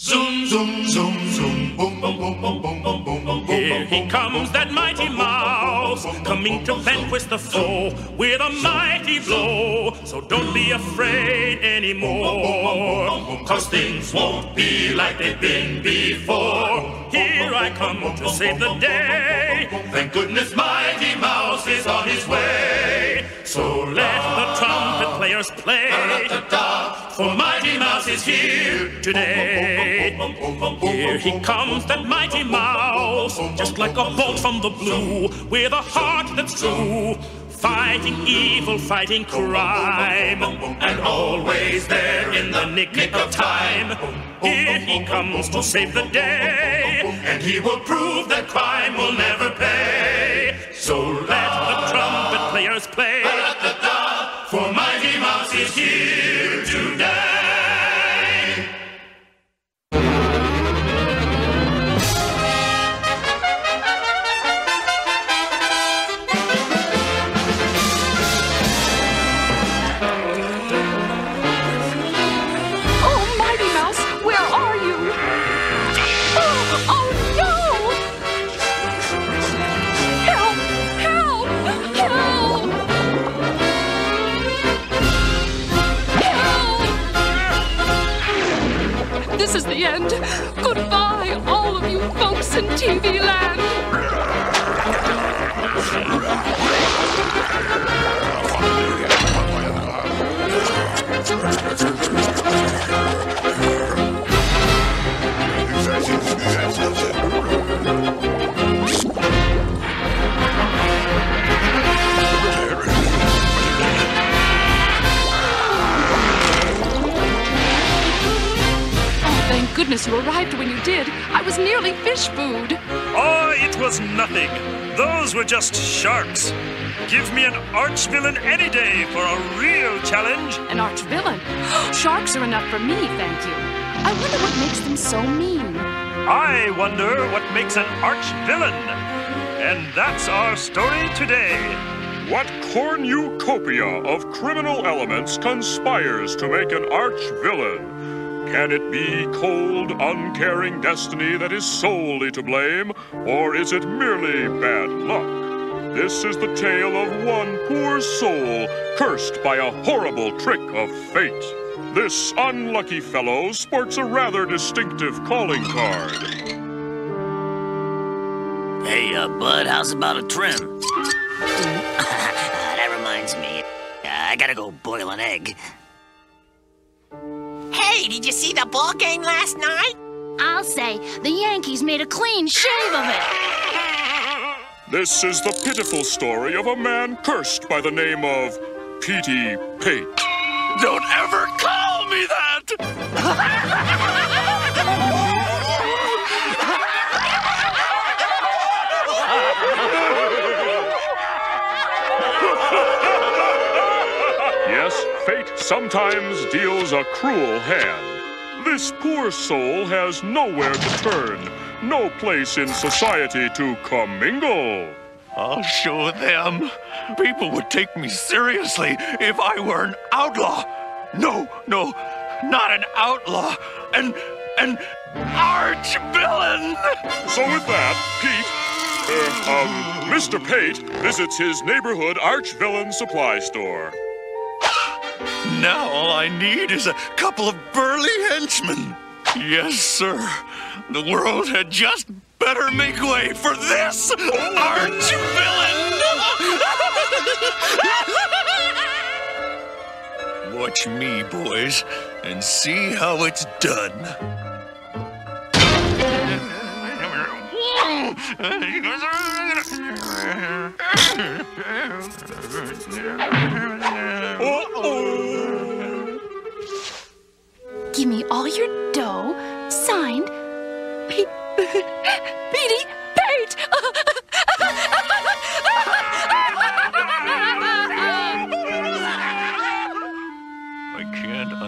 Zoom, zoom, zoom, zoom, boom, boom, boom, boom, boom, boom, boom, boom. Here he comes, that mighty mouse, coming to vanquish the foe with a mighty blow. So don't be afraid anymore, cause things won't be like they've been before. Here I come to save the day. Thank goodness mighty mouse is on his way. So let the players play. For Mighty Mouse is here today. Here he comes, that Mighty Mouse, just like a bolt from the blue, with a heart that's true. Fighting evil, fighting crime, and always there in the nick of time. Here he comes to save the day, and he will prove that crime will never pay. So let the trumpet players play, End. Goodbye, all of you folks in TV land. Thank goodness you arrived when you did. I was nearly fish food. Oh, it was nothing. Those were just sharks. Give me an arch villain any day for a real challenge. An arch villain. Sharks are enough for me, thank you. I wonder what makes them so mean. I wonder what makes an arch villain. And that's our story today. What cornucopia of criminal elements conspires to make an arch villain? Can it be cold, uncaring destiny that is solely to blame, or is it merely bad luck? This is the tale of one poor soul cursed by a horrible trick of fate. This unlucky fellow sports a rather distinctive calling card. Hey, uh, Bud, how's about a trim? that reminds me. Uh, I gotta go boil an egg. Hey, did you see the ball game last night? I'll say the Yankees made a clean shave of it. This is the pitiful story of a man cursed by the name of Petey Pate. Don't ever call me that! sometimes deals a cruel hand. This poor soul has nowhere to turn, no place in society to commingle. I'll show them. People would take me seriously if I were an outlaw. No, no, not an outlaw. An an arch villain. So with that, Pete, uh, um, Mr. Pate visits his neighborhood arch villain supply store. Now all I need is a couple of burly henchmen. Yes, sir. The world had just better make way for this arch villain. Watch me, boys, and see how it's done. Give me all your dough. Signed, Pe- Petey.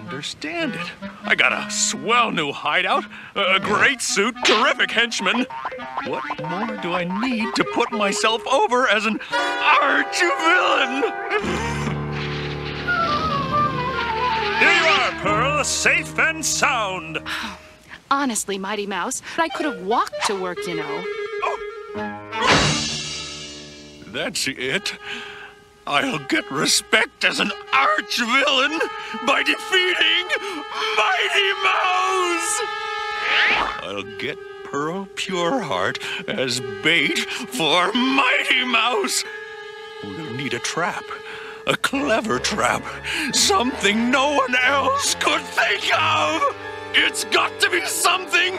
understand it. I got a swell new hideout, a great suit, terrific henchmen. What more do I need to put myself over as an arch villain? Here you are, Pearl, safe and sound. Honestly, Mighty Mouse, I could have walked to work, you know. Oh. That's it. I'll get respect as an arch villain by defeating Mighty Mouse! I'll get Pearl Pureheart as bait for Mighty Mouse. We'll need a trap. A clever trap. Something no one else could think of. It's got to be something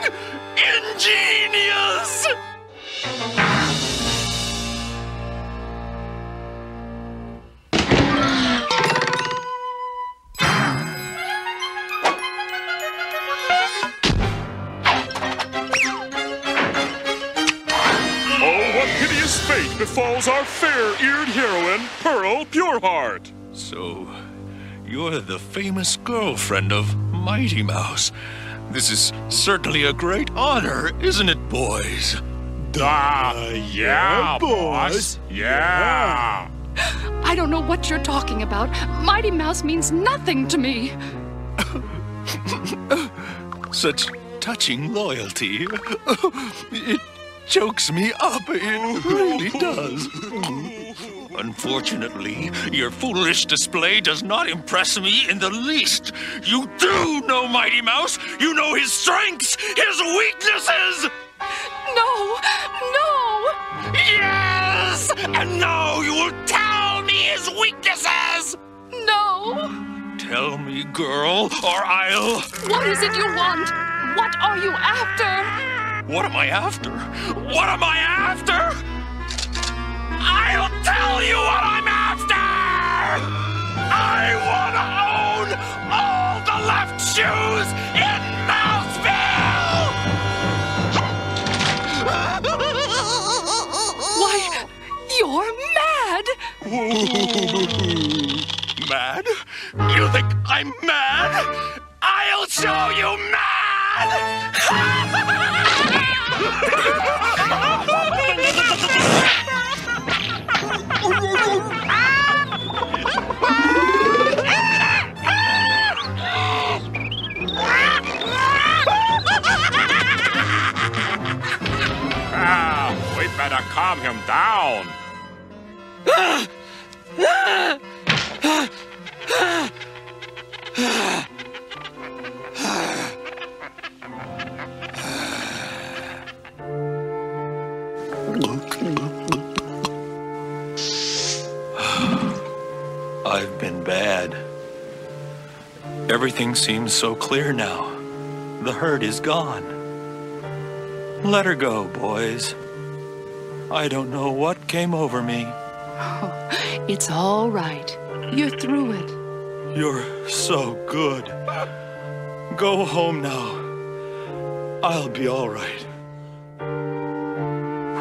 our fair-eared heroine, Pearl Pureheart. So, you're the famous girlfriend of Mighty Mouse. This is certainly a great honor, isn't it, boys? Uh, yeah, boss. Yeah. I don't know what you're talking about. Mighty Mouse means nothing to me. Such touching loyalty. It chokes me up. It really does. Unfortunately, your foolish display does not impress me in the least. You do know Mighty Mouse. You know his strengths, his weaknesses. No, no! Yes! And now you will tell me his weaknesses! No! Tell me, girl, or I'll. What is it you want? What are you after? What am I after? What am I after? I'll tell you what I'm after! I want to own all the left shoes in Mouseville! Why, you're mad! Mad? You think I'm mad? I'll show you Ah, we better calm him down. I've been bad. Everything seems so clear now. The hurt is gone. Let her go, boys. I don't know what came over me. It's all right. You're through it. You're so good. Go home now. I'll be all right.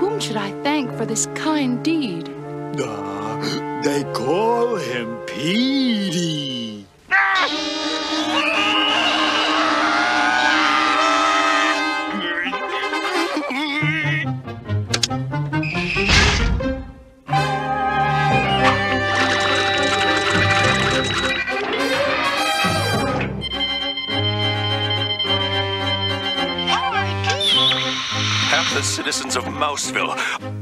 Whom should I thank for this kind deed? Uh, they call him Petey. Citizens of Mouseville,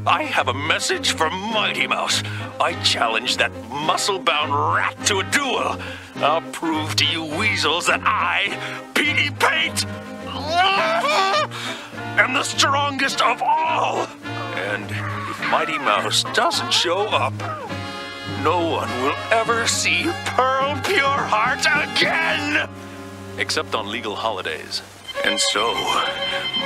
I have a message for Mighty Mouse. I challenge that muscle-bound rat to a duel. I'll prove to you weasels that I, Petey Pate, am the strongest of all. And if Mighty Mouse doesn't show up, no one will ever see Pearl Pureheart again! Except on legal holidays. And so,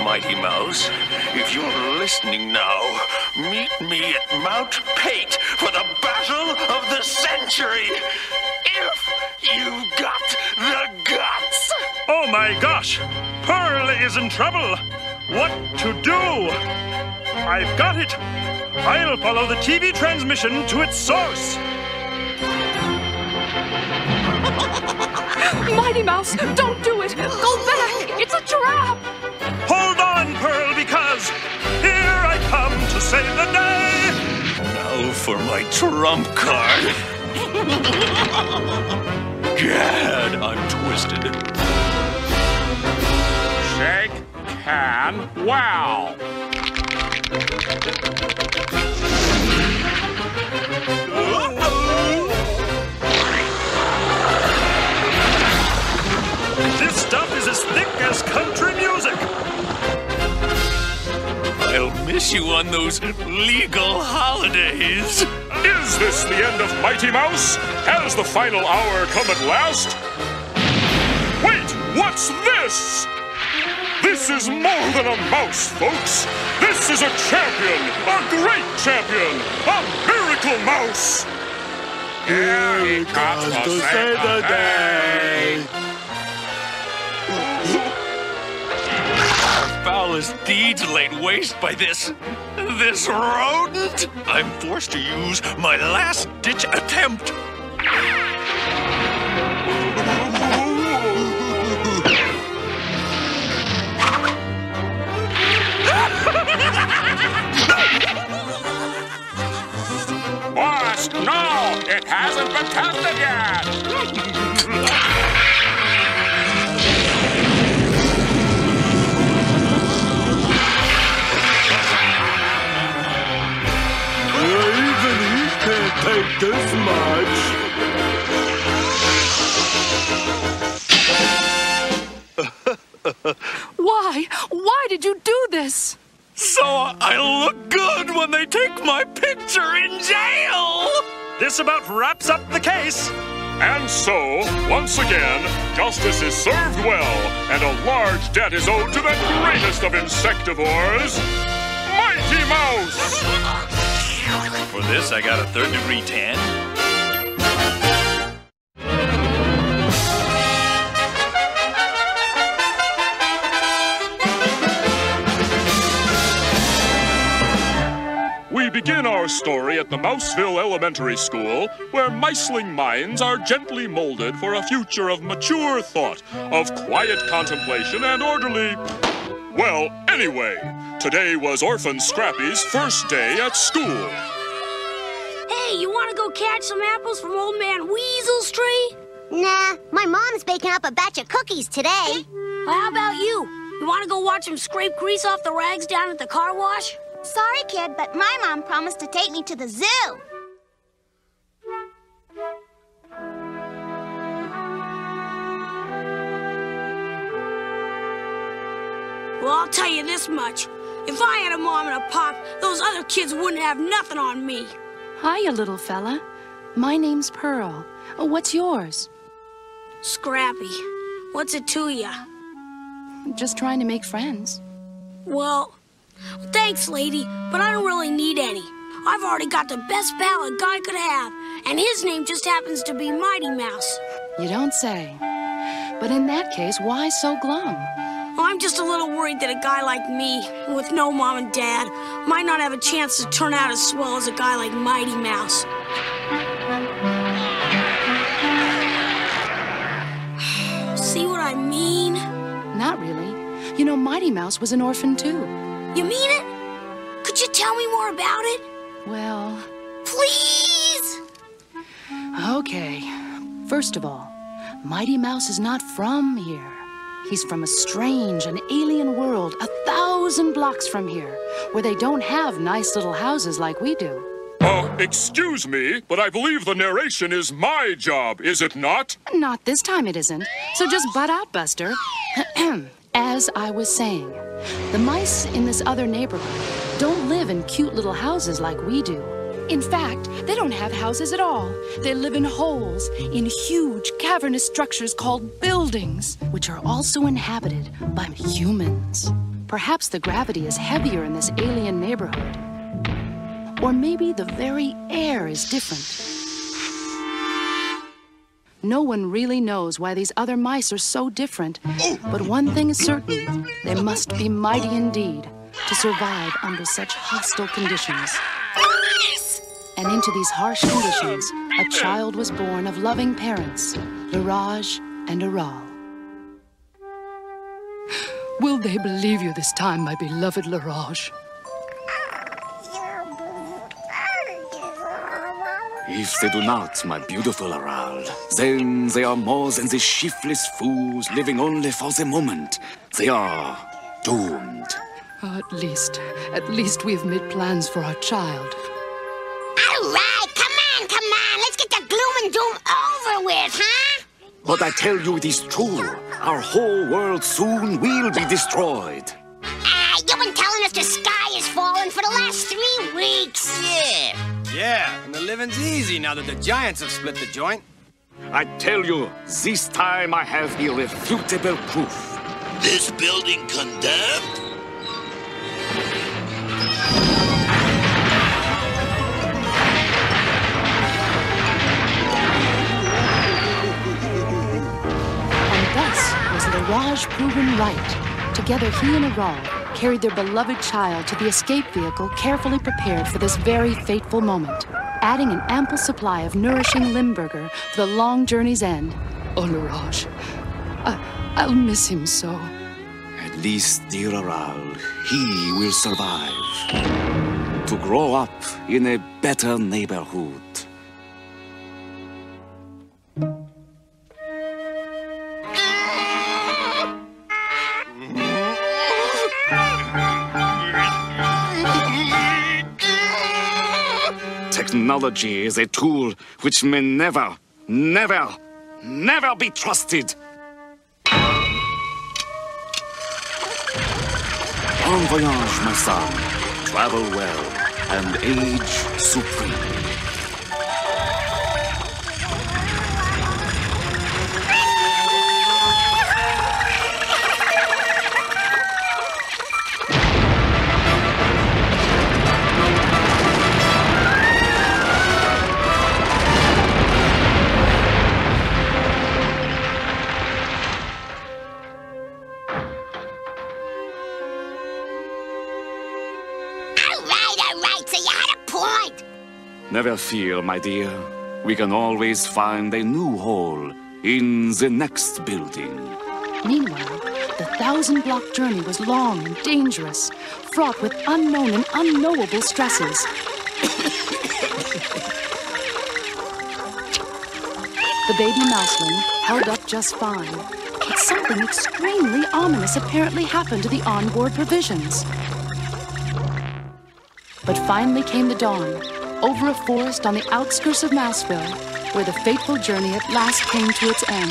Mighty Mouse, if you're listening now, meet me at Mount Pate for the battle of the century. If you've got the guts. Oh my gosh! Pearl is in trouble! What to do? I've got it! I'll follow the TV transmission to its source! Mighty Mouse, don't do it! Go back! It's a trap! Hold on, Pearl, because here I come to save the day! Now for my trump card. Gad, I'm twisted. Shake, can, wow. This stuff is as thick as country music. I'll miss you on those legal holidays. Is this the end of Mighty Mouse? Has the final hour come at last? Wait, what's this? This is more than a mouse, folks. This is a champion, a great champion, a miracle mouse. Here he comes to save the day. Foulest deeds laid waste by this. this rodent. I'm forced to use my last ditch attempt. Much. Why? Why did you do this? So I look good when they take my picture in jail. This about wraps up the case. And so, once again, justice is served well, and a large debt is owed to that greatest of insectivores, Mighty Mouse! For this, I got a third degree tan. Our story at the Mouseville Elementary School, where miceling minds are gently molded for a future of mature thought, of quiet contemplation, and orderly. Well, anyway, today was Orphan Scrappy's first day at school. Hey, you want to go catch some apples from Old Man Weasel's tree? Nah, my mom's baking up a batch of cookies today. Well, how about you? You want to go watch him scrape grease off the rags down at the car wash? Sorry, kid, but my mom promised to take me to the zoo. Well, I'll tell you this much. If I had a mom and a pop, those other kids wouldn't have nothing on me. Hiya, little fella. My name's Pearl. Oh, what's yours? Scrappy, what's it to ya? Just trying to make friends. Well, thanks, lady, but I don't really need any. I've already got the best pal a guy could have, and his name just happens to be Mighty Mouse. You don't say. But in that case, why so glum? Well, I'm just a little worried that a guy like me, with no mom and dad, might not have a chance to turn out as swell as a guy like Mighty Mouse. See what I mean? Not really. You know, Mighty Mouse was an orphan, too. You mean it? Could you tell me more about it? Well, Please! okay. First of all, Mighty Mouse is not from here. He's from a strange and alien world a thousand blocks from here, where they don't have nice little houses like we do. Uh, excuse me, but I believe the narration is my job, is it not? Not this time it isn't. So just butt out, Buster. As I was saying, the mice in this other neighborhood don't live in cute little houses like we do. In fact, they don't have houses at all. They live in holes, in huge cavernous structures called buildings, which are also inhabited by humans. Perhaps the gravity is heavier in this alien neighborhood. Or maybe the very air is different. No one really knows why these other mice are so different. But one thing is certain they must be mighty indeed to survive under such hostile conditions. And into these harsh conditions, a child was born of loving parents, Laraj and Aral. Will they believe you this time, my beloved Laraj? If they do not, my beautiful Aral, then they are more than the shiftless fools living only for the moment. They are doomed. Oh, at least, at least we've made plans for our child. All right, come on, come on. Let's get the gloom and doom over with, huh? But I tell you it is true. Our whole world soon will be destroyed. Ah, you've been telling us the sky is falling for the last three weeks. Yeah. Yeah, and the living's easy now that the giants have split the joint. I tell you, this time I have irrefutable proof. This building condemned? And thus was Laraj proven right. Together, he and Aral carried their beloved child to the escape vehicle carefully prepared for this very fateful moment, adding an ample supply of nourishing Limburger for the long journey's end. Oh, Laraj, I, I'll miss him so. At least, dear Aral, he will survive. To grow up in a better neighborhood. Technology is a tool which may never, never, never be trusted. Bon voyage, my son. Travel well and age supreme. Never fear, my dear. We can always find a new hole in the next building. Meanwhile, the thousand block journey was long and dangerous, fraught with unknown and unknowable stresses. the baby mouseling held up just fine, but something extremely ominous apparently happened to the onboard provisions. But finally came the dawn, over a forest on the outskirts of Mouseville, where the fateful journey at last came to its end.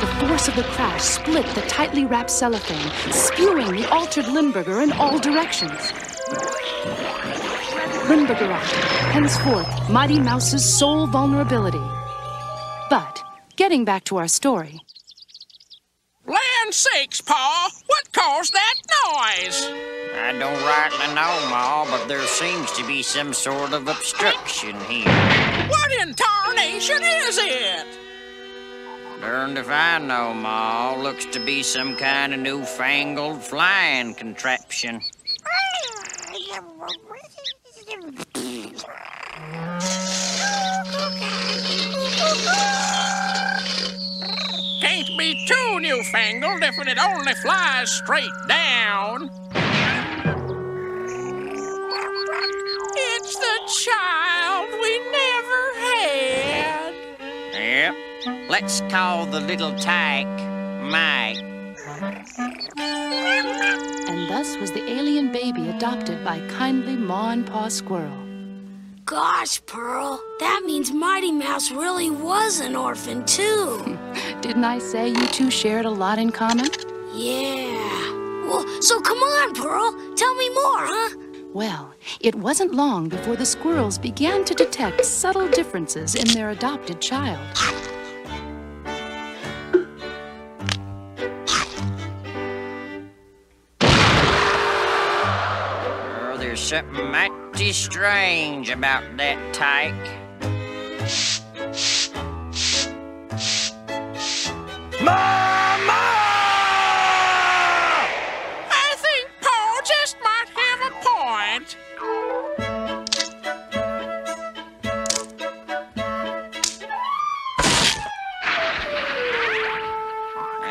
The force of the crash split the tightly wrapped cellophane, spewing the altered Limburger in all directions. Limburgerot, henceforth Mighty Mouse's sole vulnerability. But, getting back to our story, Land sakes, Pa! What caused that noise? I don't rightly know, Ma, but there seems to be some sort of obstruction here. What in tarnation is it? Darned if I know, Ma. Looks to be some kind of newfangled flying contraption. Can't be too newfangled if it only flies straight down. It's the child we never had. Yep. Let's call the little tyke Mike. And thus was the alien baby adopted by kindly Ma and Pa Squirrel. Gosh, Pearl, that means Mighty Mouse really was an orphan, too. Didn't I say you two shared a lot in common? Yeah. Well, so come on, Pearl. Tell me more, huh? Well, it wasn't long before the squirrels began to detect subtle differences in their adopted child. Something mighty strange about that tyke. I think Pa just might have a point.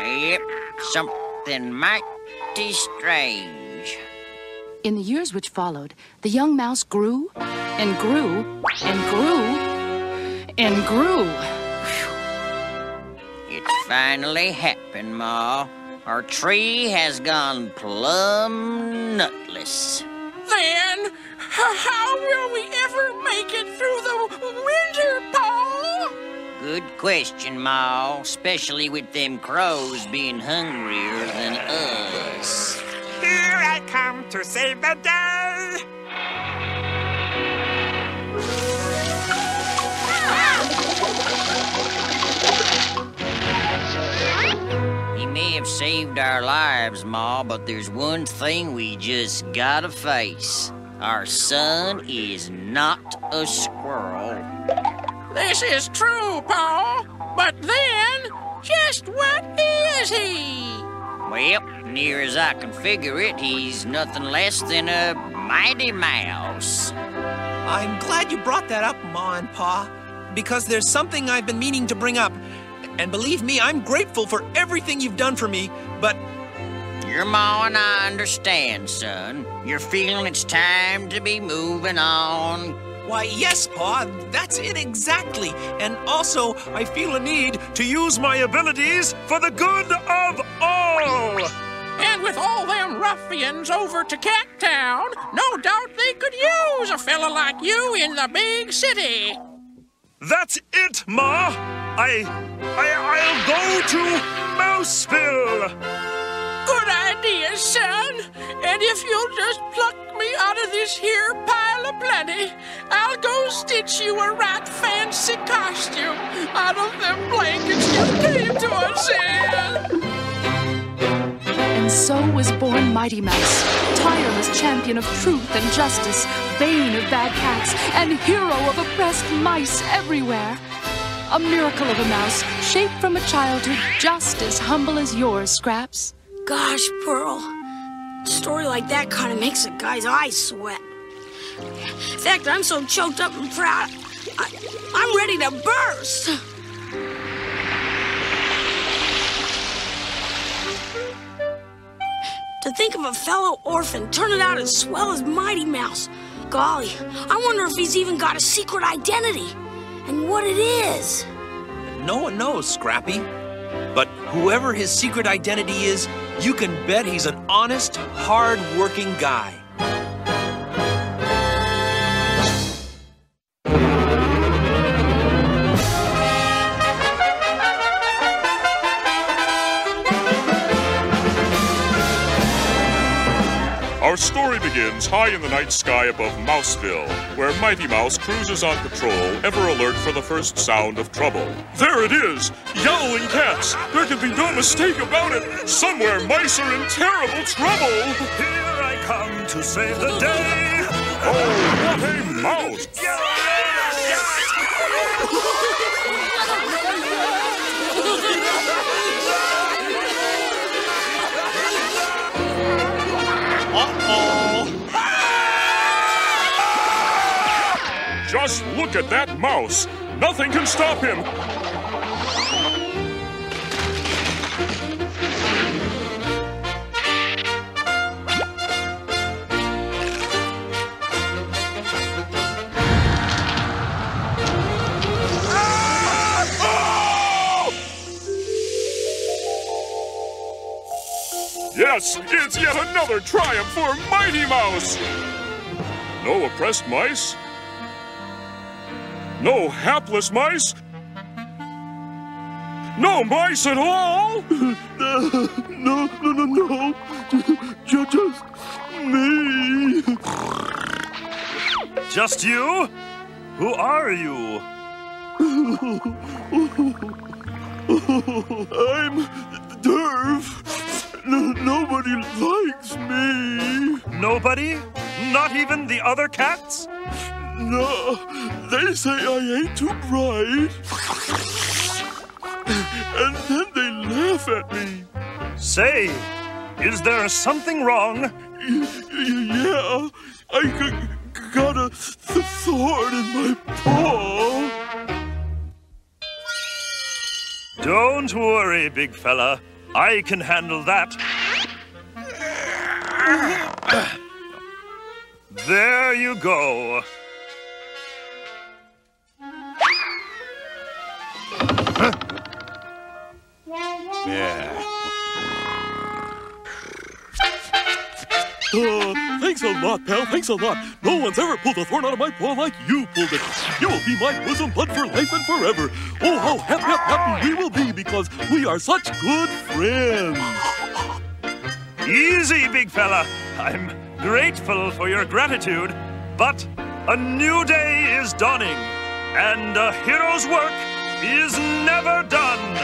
Yep, something mighty strange. In the years which followed, the young mouse grew and grew and grew and grew. It's finally happened, Ma. Our tree has gone plumb nutless. Then, how will we ever make it through the winter, Pa? Good question, Ma, especially with them crows being hungrier than us. Here I come to save the day. He may have saved our lives, Ma, but there's one thing we just gotta face. Our son is not a squirrel. This is true, Pa. But then, just what is he? Well, near as I can figure it, he's nothing less than a mighty mouse. I'm glad you brought that up, Ma and Pa, because there's something I've been meaning to bring up. And believe me, I'm grateful for everything you've done for me, but Your ma and I understand, son. You're feeling it's time to be moving on. Why, yes, Pa, that's it exactly. And also, I feel a need to use my abilities for the good of all. And with all them ruffians over to Cattown, no doubt they could use a fella like you in the big city. That's it, Ma. I, I, I'll go to Mouseville. Good idea, son. And if you'll just pluck me out of this here pile of plenty, I'll go stitch you a right fancy costume out of them blankets you came to us in. And so was born Mighty Mouse, tireless champion of truth and justice, bane of bad cats, and hero of oppressed mice everywhere. A miracle of a mouse, shaped from a childhood just as humble as yours, Scraps. Gosh, Pearl. A story like that kind of makes a guy's eyes sweat. In fact, I'm so choked up and proud, I, I'm ready to burst. To think of a fellow orphan turning out as swell as Mighty Mouse. Golly, I wonder if he's even got a secret identity and what it is. No one knows, Scrappy. But whoever his secret identity is, you can bet he's an honest, hard-working guy. Our story begins high in the night sky above Mouseville, where Mighty Mouse cruises on patrol, ever alert for the first sound of trouble. There it is! Yowling cats! There can be no mistake about it! Somewhere mice are in terrible trouble! Here I come to save the day. Oh, what a mouse! Just look at that mouse! Nothing can stop him! Yes, it's yet another triumph for Mighty Mouse! No oppressed mice? No hapless mice? No mice at all? No, no, no, no. Ju- Just me. Just you? Who are you? I'm Durf. No, nobody likes me. Nobody? Not even the other cats? No, they say I ain't too bright. And then they laugh at me. Say, is there something wrong? Y- yeah, I got a th- thorn in my paw. Don't worry, big fella. I can handle that. There you go. Yeah. Thanks a lot, pal. Thanks a lot. No one's ever pulled a thorn out of my paw like you pulled it. You will be my bosom bud for life and forever. Oh, how happy, happy, happy we will be because we are such good friends. Easy, big fella. I'm grateful for your gratitude, but a new day is dawning, and a hero's work is never done.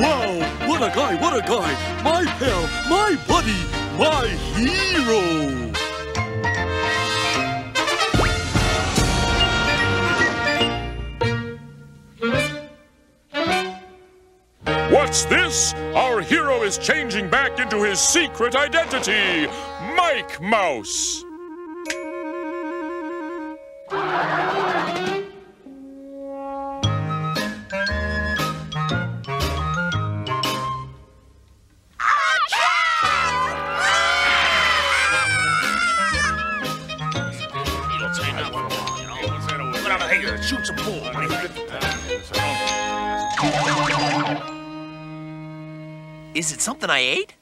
Wow, what a guy, what a guy. My pal, my buddy, my hero. What's this? Our hero is changing back into his secret identity Mike Mouse. Is it something I ate?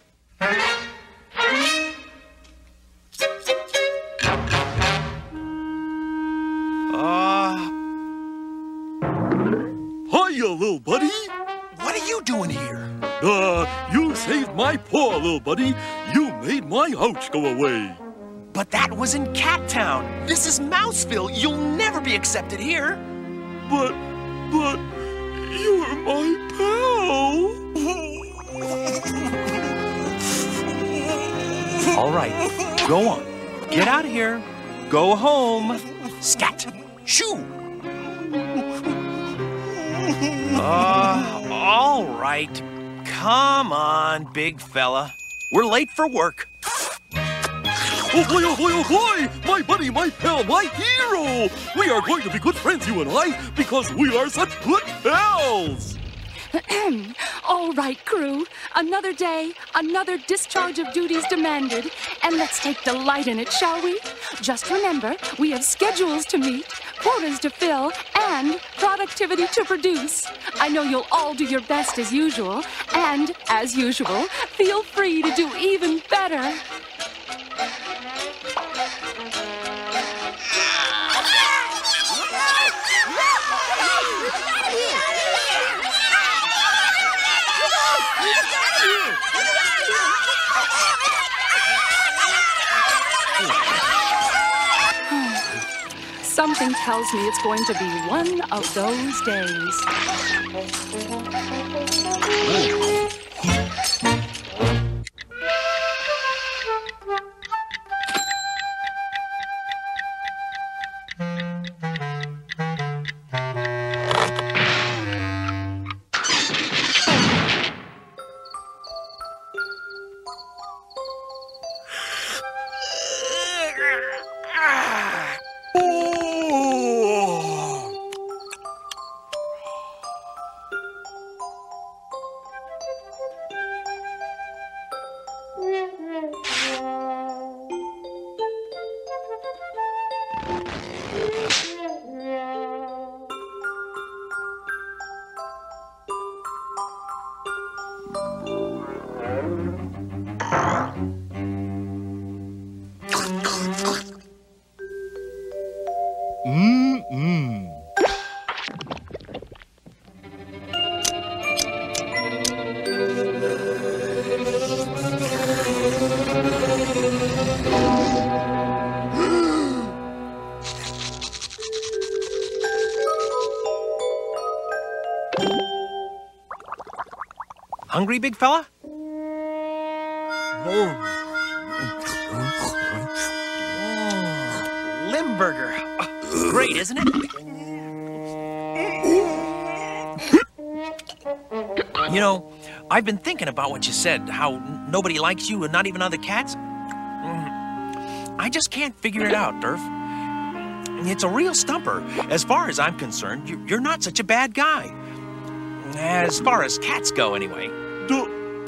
Uh, Hiya, little buddy. what are you doing here? Uh, you saved my paw, little buddy. You made my ouch go away. But that was in Cat Town. This is Mouseville. You'll never be accepted here. But, but, you're my pal. All right, go on. Get out of here. Go home. Scat. Shoo. Uh, all right. Come on, big fella. We're late for work. Boy, boy, oh boy! My buddy, my pal, my hero! We are going to be good friends, you and I, because we are such good pals! All right, crew. Another day, another discharge of duties demanded. And let's take delight in it, shall we? Just remember, we have schedules to meet, quotas to fill, and productivity to produce. I know you'll all do your best as usual. And, as usual, feel free to do even better. Something tells me it's going to be one of those days. Big fella? Oh, Limburger. Oh, great, isn't it? You know, I've been thinking about what you said, how nobody likes you and not even other cats. Mm, I just can't figure it out, Durf. It's a real stumper. As far as I'm concerned, you're not such a bad guy. As far as cats go, anyway.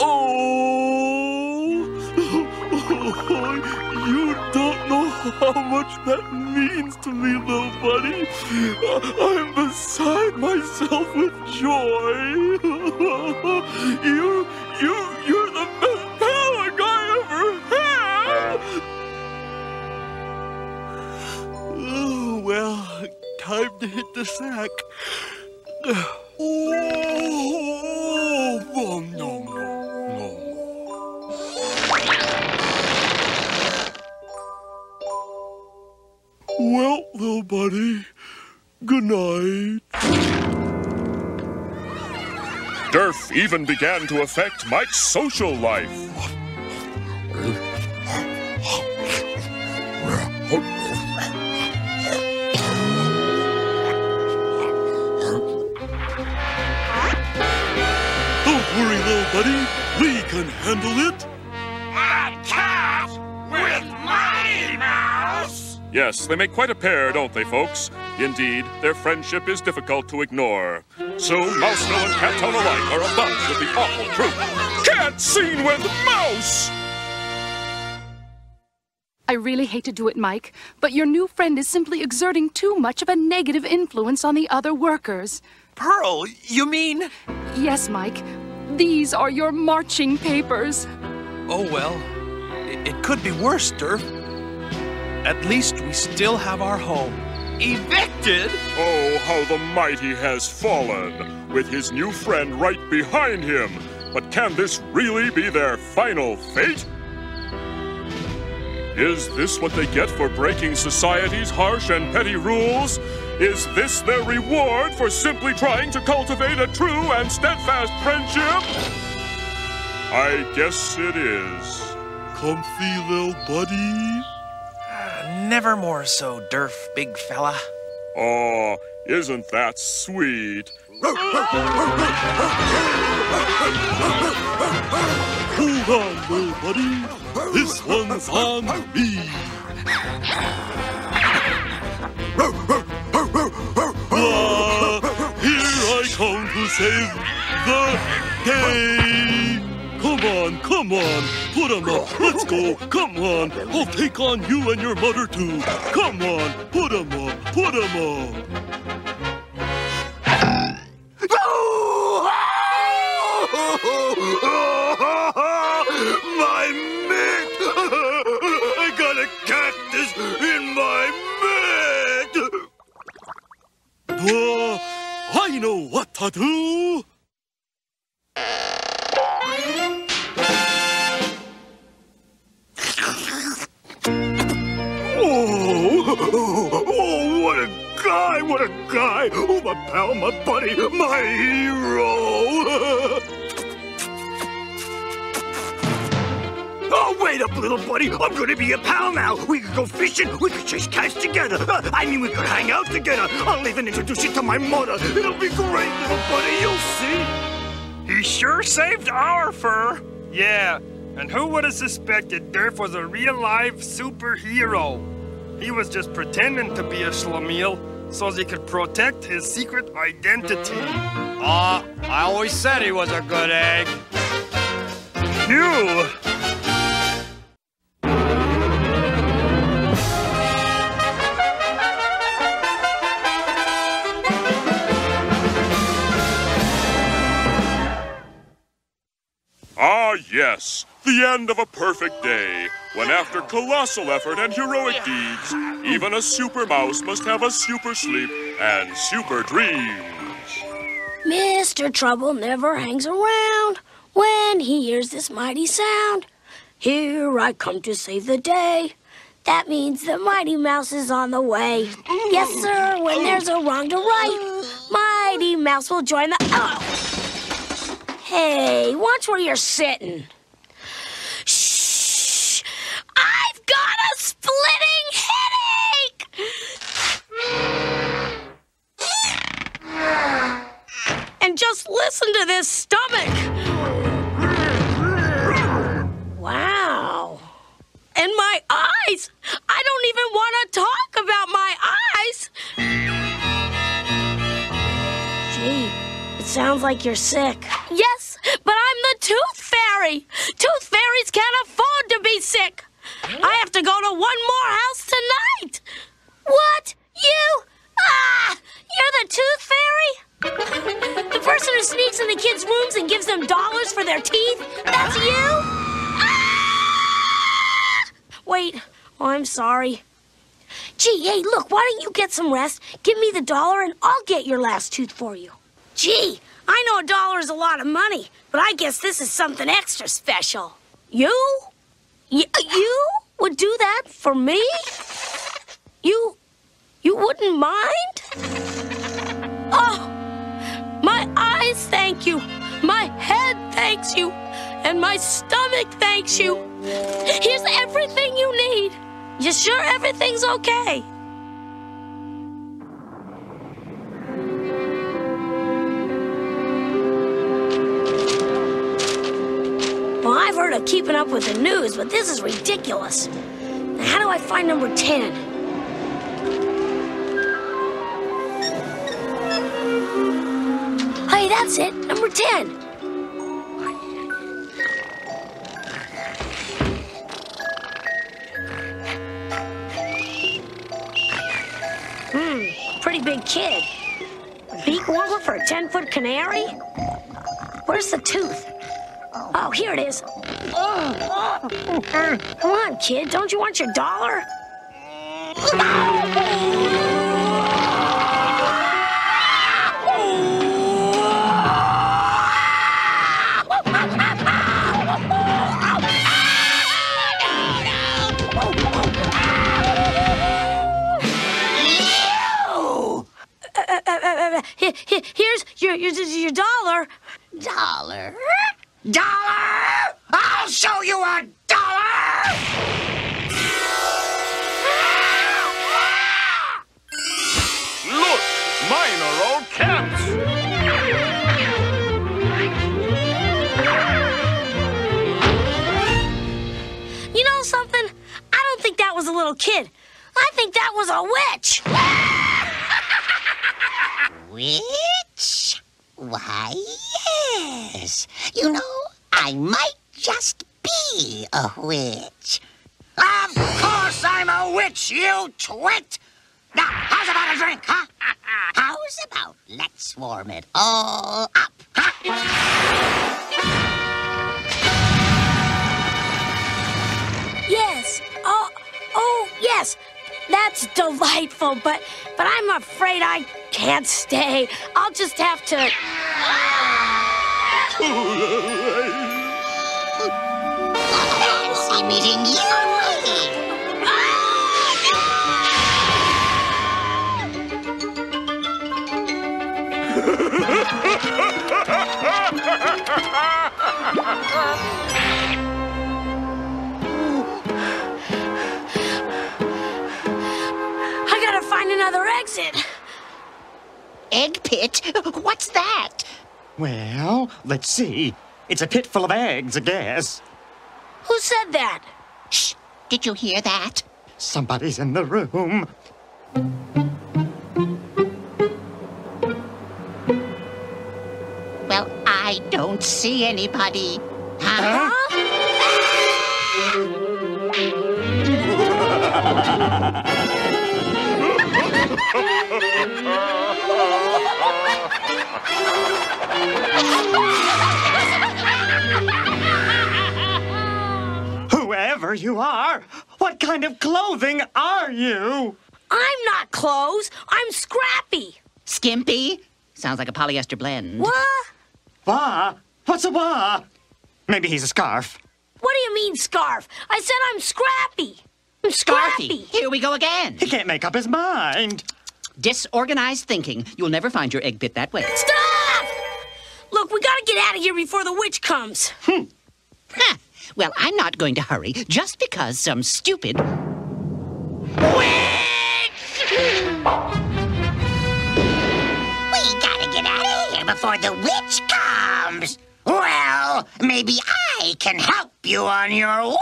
Oh! You don't know how much that means to me, little buddy. I'm beside myself with joy. You, you, you're the best pal I ever had. Oh, well, time to hit the sack. even began to affect Mike's social life. Don't worry, little buddy. We can handle it. Mad Cat with Mighty Mouse! Yes, they make quite a pair, don't they, folks? Indeed, their friendship is difficult to ignore. So, Mouseville and Cattown alike are abuzz with the awful truth. Cat seen with mouse! I really hate to do it, Mike, but your new friend is simply exerting too much of a negative influence on the other workers. Pearl, you mean? Yes, Mike. These are your marching papers. Oh, well, it, it could be worse, Durf. At least we still have our home. Evicted? Oh, how the mighty has fallen, with his new friend right behind him. But can this really be their final fate? Is this what they get for breaking society's harsh and petty rules? Is this their reward for simply trying to cultivate a true and steadfast friendship? I guess it is. Comfy, little buddy. Never more so, Durf, big fella. Oh, isn't that sweet? Hold on, little buddy. This one's on me. Ah, here I come to save the day. Come on, come on. Put 'em up. Let's go. Come on. I'll take on you and your mother too. Come on. Put 'em up. Put 'em up. my mitt! I got a cactus in my mitt! Uh, I know what to do. Oh, oh, what a guy, what a guy! Oh, my pal, my buddy, my hero! Oh, wait up, little buddy. I'm gonna be a pal now. We could go fishing. We could chase cats together. Uh, I mean, we could hang out together. I'll even introduce you to my mother. It'll be great, little buddy. You'll see. He sure saved our fur. Yeah, and who would have suspected Durf was a real live superhero? He was just pretending to be a schlemiel so he could protect his secret identity. Ah, I always said he was a good egg. You! Ah, yes, the end of a perfect day, when after colossal effort and heroic deeds, even a super mouse must have a super sleep and super dreams. Mr. Trouble never hangs around when he hears this mighty sound. Here I come to save the day. That means the Mighty Mouse is on the way. Yes, sir, when there's a wrong to right, Mighty Mouse will join the. Oh! Hey, watch where you're sitting. Shh! I've got a splitting headache! And just listen to this stomach. Wow. And my eyes. I don't even want to talk about my eyes. Gee, it sounds like you're sick. Yes, but I'm the tooth fairy. Tooth fairies can't afford to be sick. I have to go to one more house tonight. What? You? Ah! You're the tooth fairy? the person who sneaks in the kids' rooms and gives them dollars for their teeth? That's you? Ah! Wait. Oh, I'm sorry. Gee, hey, look, why don't you get some rest? Give me the dollar and I'll get your last tooth for you. Gee, I know a dollar is a lot of money, but I guess this is something extra special. You? Y- you would do that for me? You. you wouldn't mind? Oh, my eyes thank you, my head thanks you, and my stomach thanks you. Here's everything you need. You sure everything's okay? Keeping up with the news, but this is ridiculous. Now, how do I find number 10? Hey, that's it. Number 10. Hmm, pretty big kid. Beak warmer for a 10 foot canary? Where's the tooth? Oh, here it is. Come on, kid. Don't you want your dollar? Uh, uh, uh, uh, he- he- here's your, your your dollar. Dollar? Dollar? I'll show you a dollar! Look, mine are all caps. You know something? I don't think that was a little kid. I think that was a witch. Witch? Why, yes. You know, I might just be a witch. Of course I'm a witch, you twit! Now, how's about a drink, huh? How's about let's warm it all up, Yes. Oh, oh, yes. That's delightful, but but I'm afraid I can't stay. I'll just have to. Fancy meeting you. I gotta find another exit. Egg pit? What's that? Well, let's see. It's a pit full of eggs, I guess. Who said that? Shh! Did you hear that? Somebody's in the room. Well, I don't see anybody. Huh? Whoever you are, what kind of clothing are you? I'm not clothes. I'm Scrappy. Skimpy? Sounds like a polyester blend. What? Wah? What's a wah? Maybe he's a scarf. What do you mean, scarf? I said I'm Scrappy. I'm Scrappy. Scarfy, here we go again. He can't make up his mind. Disorganized thinking. You'll never find your egg bit that way. Stop! Look, we gotta get out of here before the witch comes. Hmm. Ha! Well, I'm not going to hurry just because some stupid. Witch! We gotta get out of here before the witch comes. Well, maybe I can help you on your way.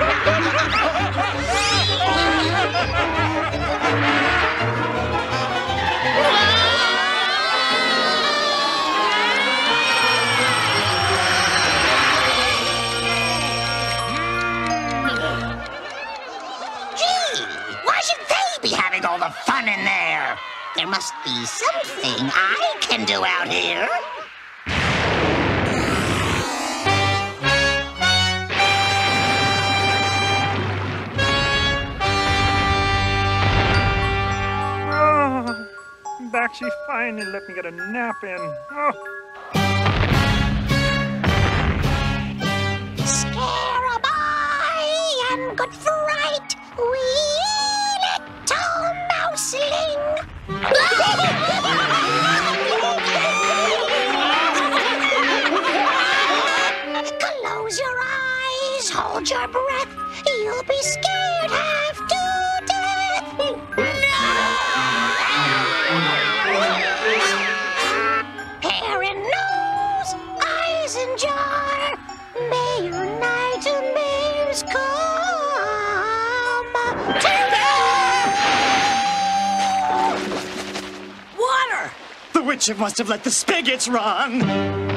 be something I can do out here. Oh, back she finally let me get a nap in. Oh. Scare and good fright, hold your breath. You'll be scared half to death. No! Hair and nose, eyes and jar. May your nightmares come to Water! The witch must have let the spigots run.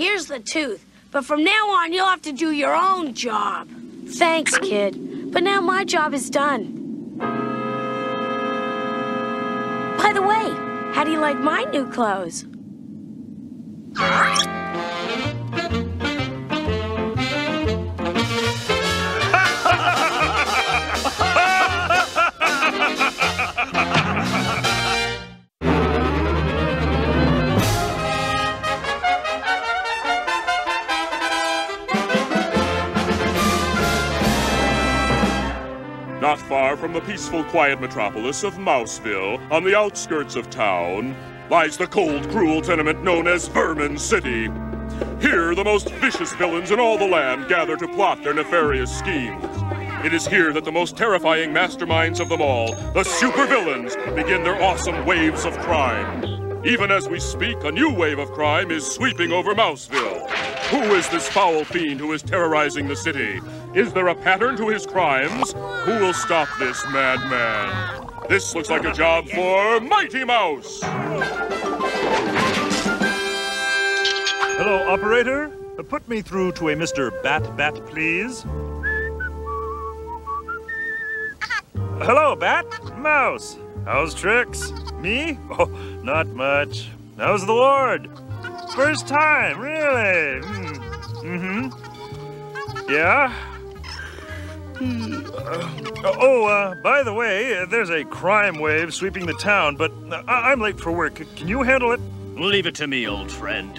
Here's the tooth. But from now on, you'll have to do your own job. Thanks, kid. But now my job is done. By the way, how do you like my new clothes? Peaceful, quiet metropolis of Mouseville, on the outskirts of town, lies the cold, cruel tenement known as Vermin City. Here, the most vicious villains in all the land gather to plot their nefarious schemes. It is here that the most terrifying masterminds of them all, the supervillains, begin their awesome waves of crime. Even as we speak, a new wave of crime is sweeping over Mouseville. Who is this foul fiend who is terrorizing the city? Is there a pattern to his crimes? Who will stop this madman? This looks like a job for Mighty Mouse! Hello, operator. Put me through to a Mr. Bat Bat, please. Hello, Bat. Mouse. How's tricks? Me? Oh, not much. How's the ward? First time, really? Hmm. Mm-hmm. Yeah? Uh, oh, uh, by the way, there's a crime wave sweeping the town, but uh, I- I'm late for work. Can you handle it? Leave it to me, old friend.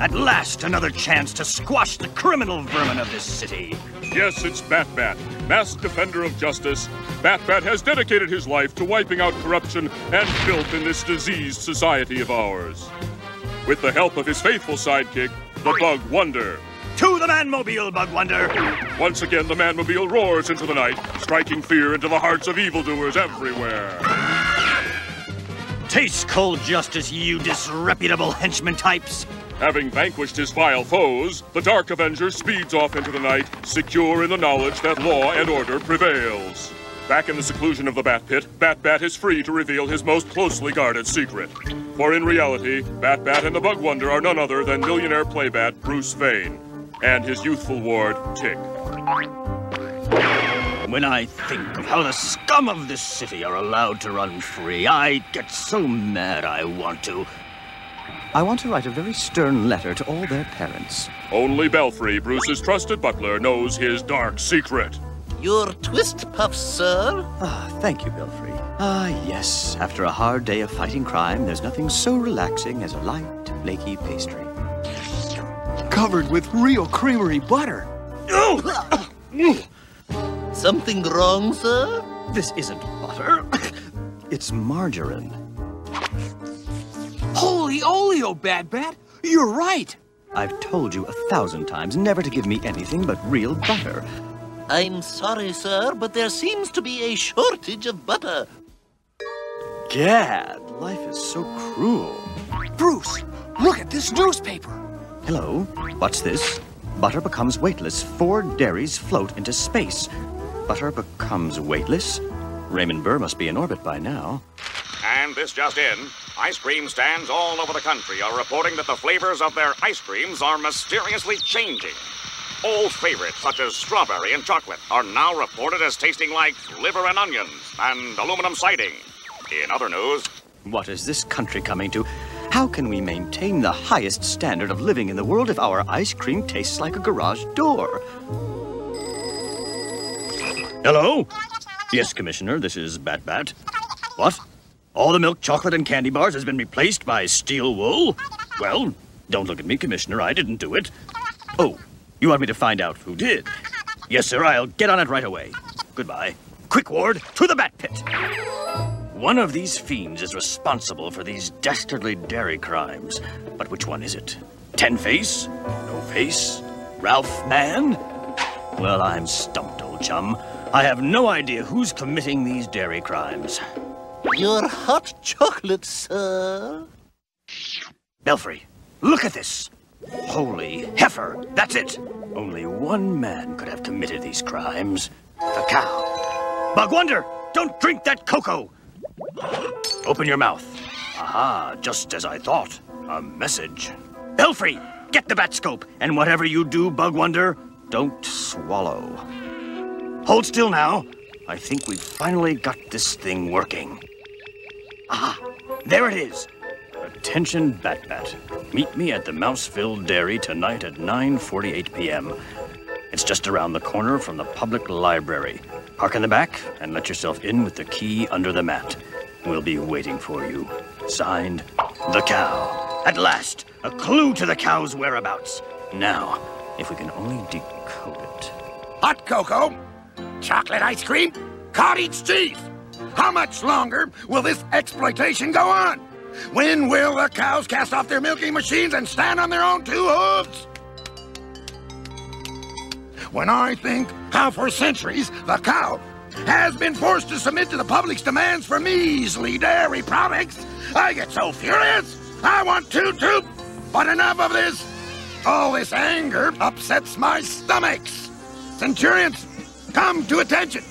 At last, another chance to squash the criminal vermin of this city. Yes, it's Bat Bat, masked defender of justice. Bat Bat has dedicated his life to wiping out corruption and filth in this diseased society of ours. With the help of his faithful sidekick, the Bug Wonder. To the Manmobile, Bug Wonder! Once again, the Manmobile roars into the night, striking fear into the hearts of evildoers everywhere. Taste cold justice, you disreputable henchman types! Having vanquished his vile foes, the Dark Avenger speeds off into the night, secure in the knowledge that law and order prevails. Back in the seclusion of the Bat Pit, Bat Bat is free to reveal his most closely guarded secret. For in reality, Bat Bat and the Bug Wonder are none other than millionaire playbat Bruce Vane and his youthful ward, Tick. When I think of how the scum of this city are allowed to run free, I get so mad I want to. I want to write a very stern letter to all their parents. Only Belfry, Bruce's trusted butler, knows his dark secret. Your twist puff, sir. Ah, thank you, Belfry. Ah, yes. After a hard day of fighting crime, there's nothing so relaxing as a light, flaky pastry. Covered with real creamery butter. Something wrong, sir? This isn't butter. it's margarine. Holy oleo, oh, Bad Bat! You're right! I've told you a thousand times never to give me anything but real butter. I'm sorry, sir, but there seems to be a shortage of butter. Gad, life is so cruel. Bruce, look at this newspaper! Hello, what's this? Butter becomes weightless. Four dairies float into space. Butter becomes weightless? Raymond Burr must be in orbit by now. And this just in, ice cream stands all over the country are reporting that the flavors of their ice creams are mysteriously changing. Old favorites such as strawberry and chocolate are now reported as tasting like liver and onions and aluminum siding. In other news, What is this country coming to? How can we maintain the highest standard of living in the world if our ice cream tastes like a garage door? Hello? Yes, Commissioner, this is Bat Bat. What? All the milk, chocolate, and candy bars has been replaced by steel wool? Well, don't look at me, Commissioner. I didn't do it. Oh, you want me to find out who did? Yes, sir, I'll get on it right away. Goodbye. Quick, Ward, to the Bat Pit. One of these fiends is responsible for these dastardly dairy crimes. But which one is it? Ten Face? No Face? Ralph Mann? Well, I'm stumped, old chum. I have no idea who's committing these dairy crimes. Your hot chocolate, sir. Belfry, look at this. Holy heifer, that's it. Only one man could have committed these crimes. The cow. Bug Wonder, don't drink that cocoa. Open your mouth. Aha, just as I thought. A message. Belfry, get the bat scope, and whatever you do, Bug Wonder, don't swallow. Hold still now. I think we've finally got this thing working. Ah, there it is. Attention, Bat Bat. Meet me at the Mouseville Dairy tonight at 9.48 p.m. It's just around the corner from the public library. Park in the back and let yourself in with the key under the mat. We'll be waiting for you. Signed, The Cow. At last, a clue to the cow's whereabouts. Now, if we can only decode it. Hot cocoa, chocolate ice cream, cottage cheese. How much longer will this exploitation go on? When will the cows cast off their milking machines and stand on their own two hooves? When I think how for centuries the cow has been forced to submit to the public's demands for measly dairy products, I get so furious. I want to, to But enough of this. All this anger upsets my stomachs. Centurions, come to attention.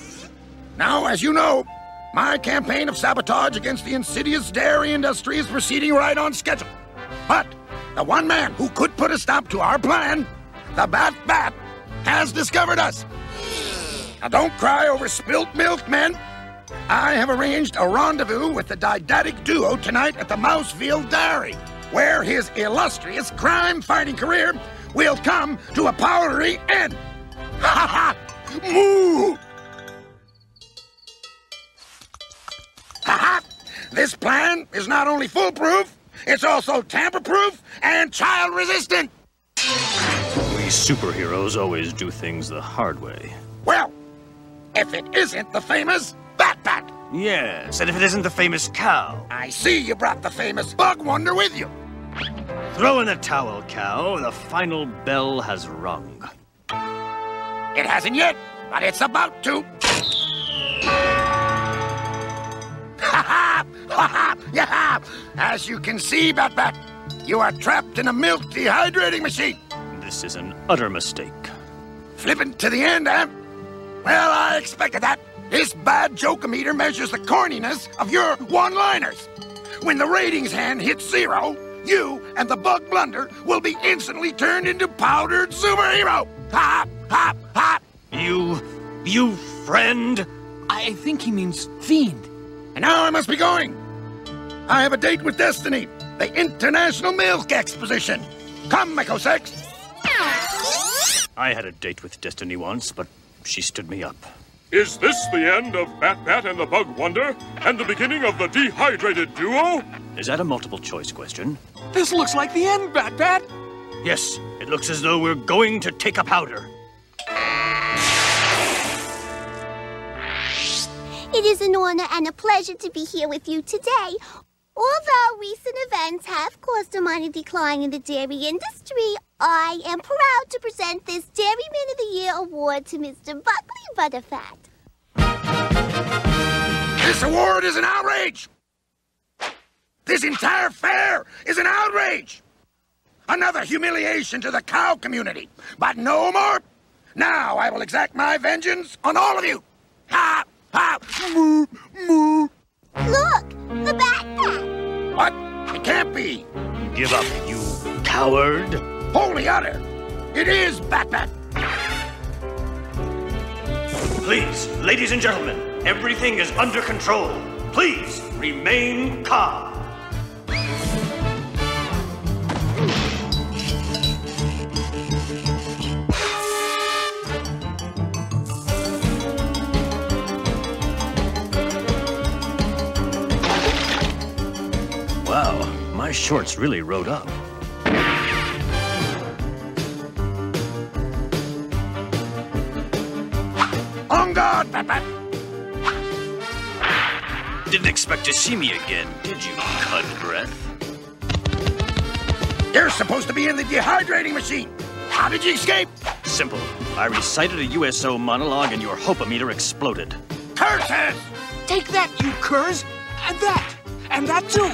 Now, as you know, my campaign of sabotage against the insidious dairy industry is proceeding right on schedule. But the one man who could put a stop to our plan, the Bat Bat, has discovered us. Now don't cry over spilt milk, men. I have arranged a rendezvous with the didactic duo tonight at the Mouseville Dairy, where his illustrious crime-fighting career will come to a powdery end. Ha ha! Moo! Ha ha! This plan is not only foolproof, it's also tamper-proof and child-resistant. We superheroes always do things the hard way. Well, if it isn't the famous Bat Bat. Yes, and if it isn't the famous cow. I see you brought the famous Bug Wonder with you. Throw in the towel, cow. The final bell has rung. It hasn't yet, but it's about to. Ha ha! Ha ha! Yeah! As you can see, Bat Bat, you are trapped in a milk dehydrating machine. This is an utter mistake. Flipping to the end, eh? Well, I expected that. This bad joke-o-meter measures the corniness of your one-liners. When the ratings hand hits zero, you and the Bug Blunder will be instantly turned into powdered superhero. Hop, hop, hop. You, you friend? I think he means fiend. And now I must be going. I have a date with Destiny, the International Milk Exposition. Come, Mako Sex. I had a date with Destiny once, but she stood me up. Is this the end of Bat Bat and the Bug Wonder? And the beginning of the dehydrated duo? Is that a multiple choice question? This looks like the end, Bat Bat. Yes, it looks as though we're going to take a powder. It is an honor and a pleasure to be here with you today. Although recent events have caused a minor decline in the dairy industry, I am proud to present this Dairyman of the Year award to Mr. Buckley Butterfat. This award is an outrage! This entire fair is an outrage! Another humiliation to the cow community. But no more! Now I will exact my vengeance on all of you! Ha! Ha! Moo! Moo! Look! The backpack! What? It can't be! Give up, you coward! Holy honor! It is Batman! Please, ladies and gentlemen, everything is under control. Please remain calm. Wow, my shorts really rode up. On guard, Batman! Didn't expect to see me again, did you, cut breath? You're supposed to be in the dehydrating machine! How did you escape? Simple. I recited a USO monologue and your hopometer exploded. Curses! Take that, you curs! And that! And that too!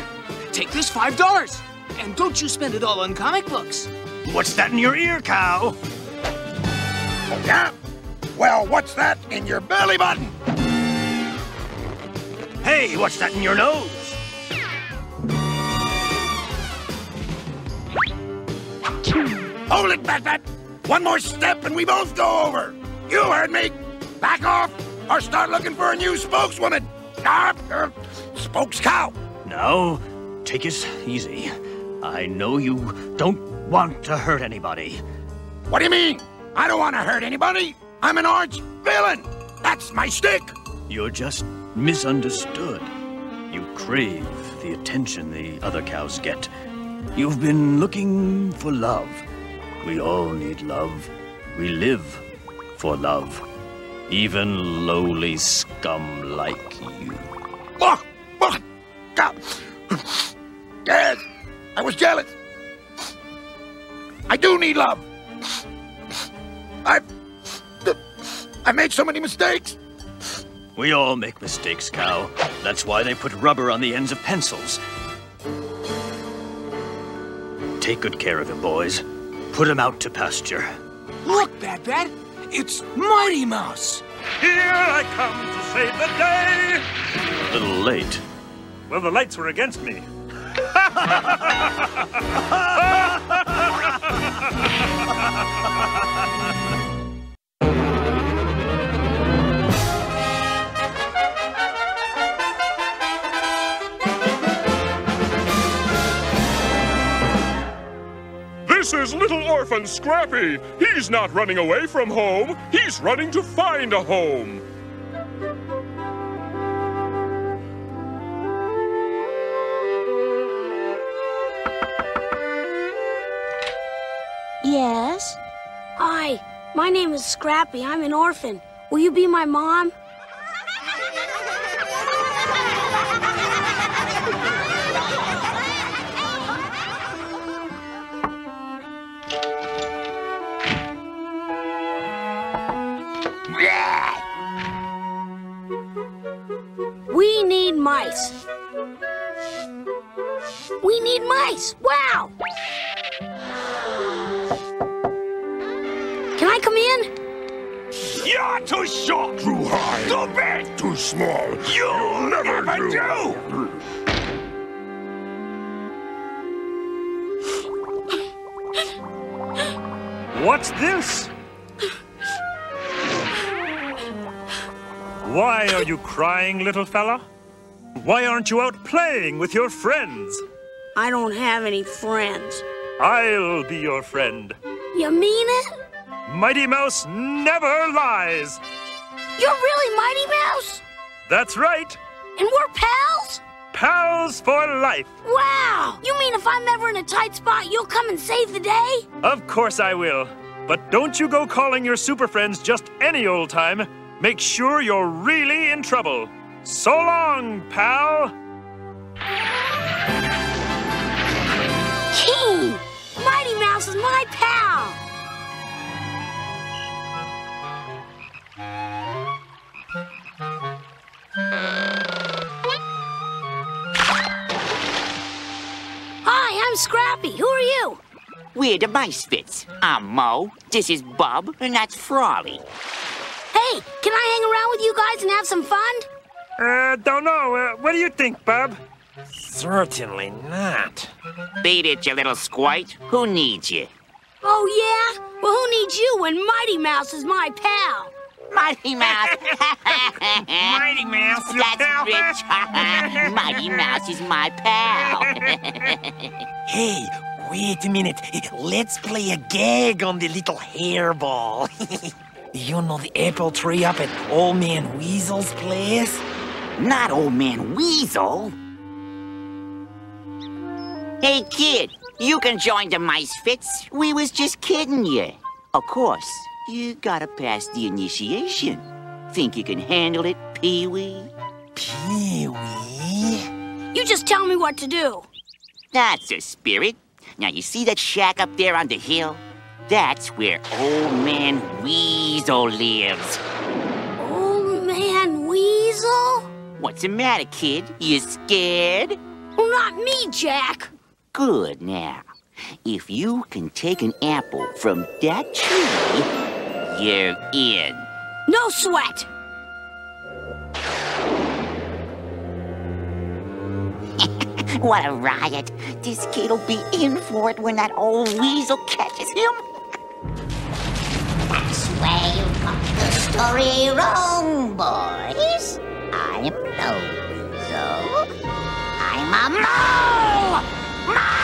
Take this five dollars! And don't you spend it all on comic books! What's that in your ear, cow? Oh, yeah? Well, what's that in your belly button? Hey, what's that in your nose? Hold it, Batman! One more step and we both go over! You heard me! Back off or start looking for a new spokeswoman! Ah, er, spokes cow! No, take it easy. I know you don't want to hurt anybody. What do you mean? I don't want to hurt anybody. I'm an arch villain. That's my stick. You're just misunderstood. You crave the attention the other cows get. You've been looking for love. We all need love. We live for love. Even lowly scum like you. Oh, oh, God. Yes, I was jealous. I do need love. I've... I made so many mistakes. We all make mistakes, cow. That's why they put rubber on the ends of pencils. Take good care of him, boys. Put him out to pasture. Look, Bat Bat, it's Mighty Mouse. Here I come to save the day. A little late. Well, the lights were against me. This is little orphan Scrappy. He's not running away from home. He's running to find a home. Yes? Hi, my name is Scrappy. I'm an orphan. Will you be my mom? We need mice. Wow! Can I come in? You're too short. Too high. Too big. Too small. You'll never, never do. What's this? Why are you crying, little fella? Why aren't you out playing with your friends? I don't have any friends. I'll be your friend. You mean it? Mighty Mouse never lies. You're really Mighty Mouse? That's right. And we're pals? Pals for life. Wow! You mean if I'm ever in a tight spot, you'll come and save the day? Of course I will. But don't you go calling your super friends just any old time. Make sure you're really in trouble. So long, pal. King! Mighty Mouse is my pal! Hi, I'm Scrappy. Who are you? We're the Misfits. I'm Mo, this is Bob, and that's Frawley. Hey, can I hang around with you guys and have some fun? Uh, don't know. Uh, what do you think, Bob? Certainly not. Beat it, you little squite. Who needs you? Oh, yeah? Well, who needs you when Mighty Mouse is my pal? Mighty Mouse. Mighty Mouse, That's rich. Mighty Mouse is my pal. Hey, wait a minute. Let's play a gag on the little hairball. you know the apple tree up at Old Man Weasel's place? Not old man Weasel. Hey, kid, you can join the Misfits. We was just kidding you. Of course, you gotta pass the initiation. Think you can handle it, Pee-wee? Pee-wee? You just tell me what to do. That's a spirit. Now, you see that shack up there on the hill? That's where old man Weasel lives. Old Man Weasel? What's the matter, kid? You scared? Well, not me, Jack. Good now. If you can take an apple from that tree, you're in. No sweat. What a riot. This kid'll be in for it when that old weasel catches him. That's where you got the story wrong, boys. I'm no weasel. I'm a mole!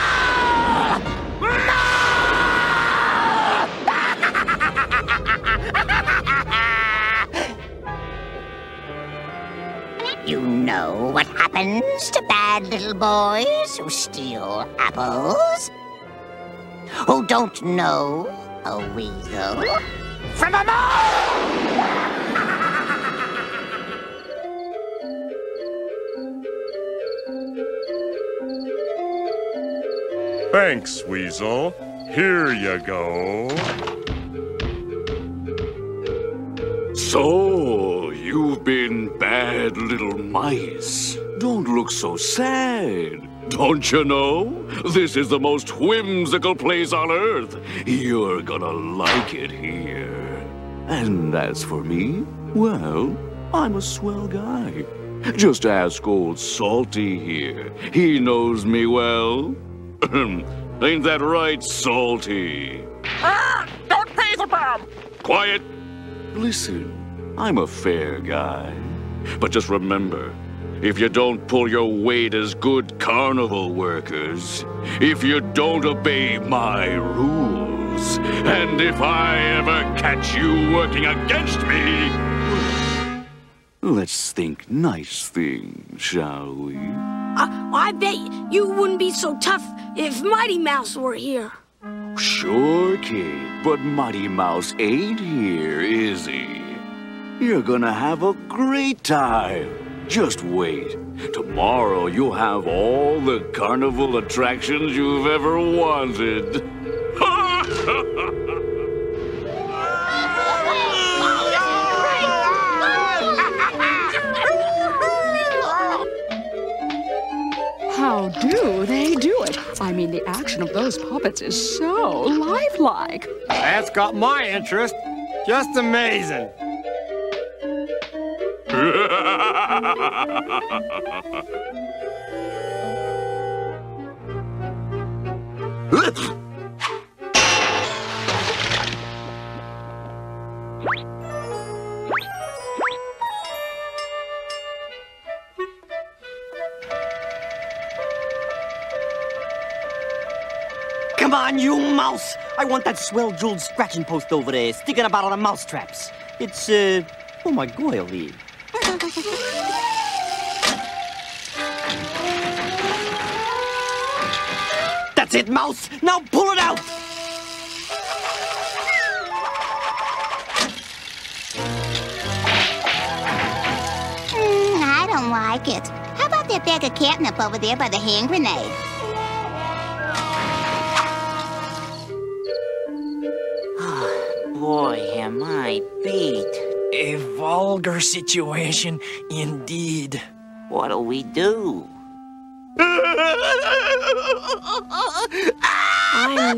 You know what happens to bad little boys who steal apples? Who don't know a weasel from a mole? Thanks, Weasel. Here you go. So, you've been bad little mice. don't look so sad. Don't you know? This is the most whimsical place on Earth. You're gonna like it here. And as for me, well, I'm a swell guy. Just ask old Salty here. He knows me well. Ain't that right, Salty? Ah! Don't pay the bomb! Quiet. Listen, I'm a fair guy. But just remember, if you don't pull your weight as good carnival workers, if you don't obey my rules, and if I ever catch you working against me, let's think nice things, shall we? I, I bet you wouldn't be so tough if Mighty Mouse were here. Sure, kid, but Mighty Mouse ain't here, is he? You're gonna have a great time. Just wait. Tomorrow you'll have all the carnival attractions you've ever wanted. How do they do it? I mean, the action of those puppets is so lifelike. That's got my interest. Just amazing. Come on, you mouse! I want that swell jeweled scratching post over there, sticking about on the mouse traps. It's, uh, oh my goily. That's it, mouse! Now pull it out! Mm, I don't like it. How about that bag of catnip over there by the hand grenade? Boy, am I beat. A vulgar situation indeed. What'll we do? I'm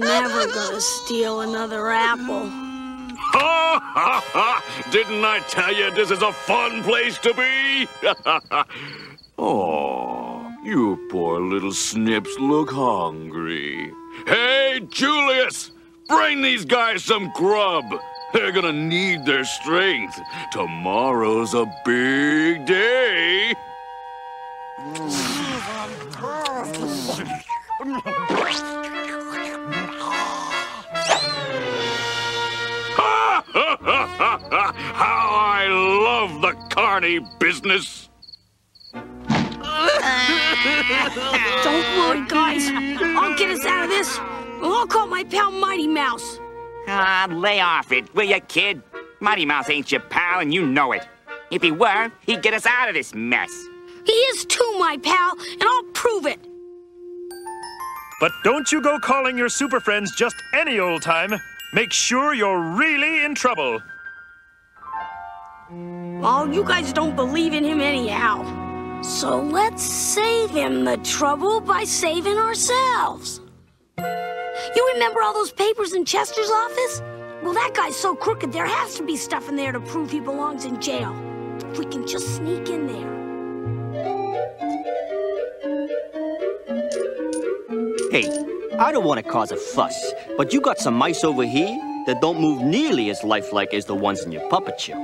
never gonna steal another apple. Ha ha ha! Didn't I tell you this is a fun place to be? oh, you poor little snips look hungry. Hey, Julius! Bring these guys some grub. They're gonna need their strength. Tomorrow's a big day. How I love the carny business. Don't worry, guys. I'll get us out of this. I'll call my pal Mighty Mouse. Ah, lay off it, will you, kid? Mighty Mouse ain't your pal, and you know it. If he were, he'd get us out of this mess. He is too, my pal, and I'll prove it. But don't you go calling your super friends just any old time. Make sure you're really in trouble. Well, you guys don't believe in him anyhow. So let's save him the trouble by saving ourselves. You remember all those papers in Chester's office? Well, that guy's so crooked, there has to be stuff in there to prove he belongs in jail. If we can just sneak in there. Hey, I don't want to cause a fuss, but you got some mice over here that don't move nearly as lifelike as the ones in your puppet show.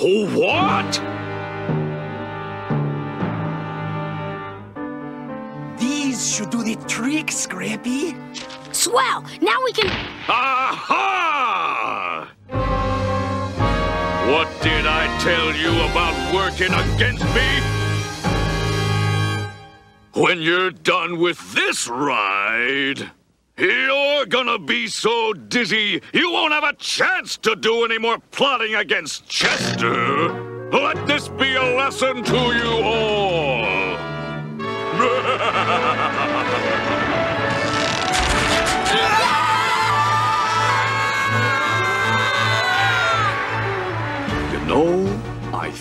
Oh, What? These should do the trick, Scrappy. Swell! Now we can. Aha! What did I tell you about working against me? When you're done with this ride, you're gonna be so dizzy you won't have a chance to do any more plotting against Chester. Let this be a lesson to you all.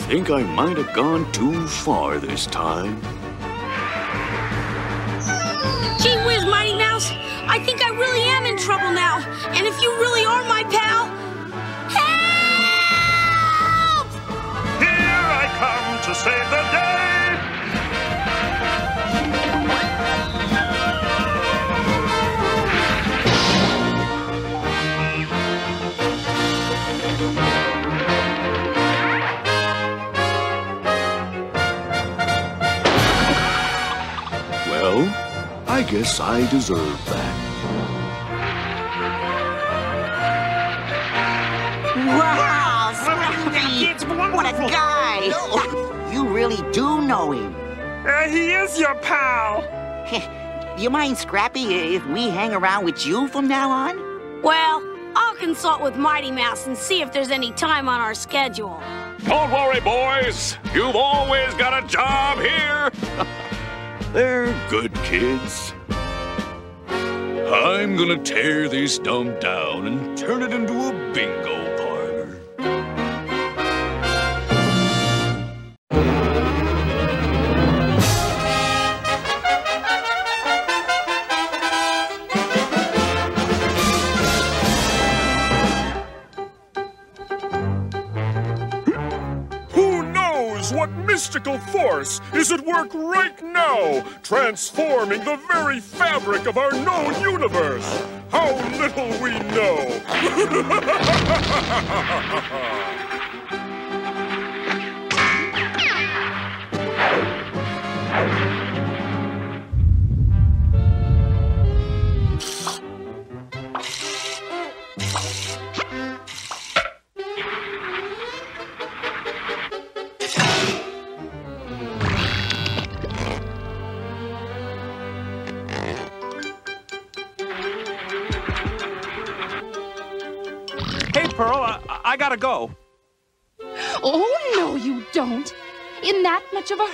think I might have gone too far this time. Gee whiz, Mighty Mouse. I think I really am in trouble now. And if you really are my pal, help! Here I come to save the day. I guess I deserve that. Wow, Scrappy! What a guy! No. you really do know him. Uh, he is your pal. Do you mind, Scrappy, if we hang around with you from now on? Well, I'll consult with Mighty Mouse and see if there's any time on our schedule. Don't worry, boys. You've always got a job here. They're good kids. I'm gonna tear this dump down and turn it into a bingo mystical force is at work right now, transforming the very fabric of our known universe? How little we know!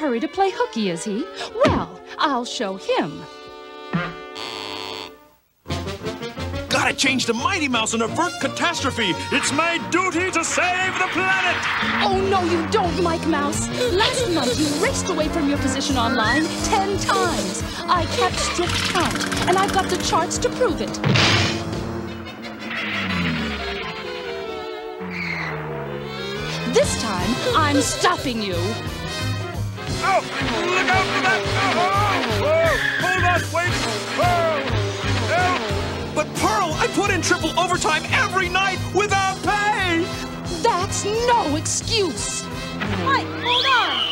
hurry to play hooky, is he? Well, I'll show him. Gotta change the Mighty Mouse and avert catastrophe. It's my duty to save the planet. Oh, no, you don't, Mike Mouse. Last month, you raced away from your position online ten times. I kept strict count, and I've got the charts to prove it. This time, I'm stopping you. Oh, look out for that! Oh, oh, hold on, wait! Oh, But Pearl, I put in triple overtime every night without pay. That's no excuse. Mike, hold on.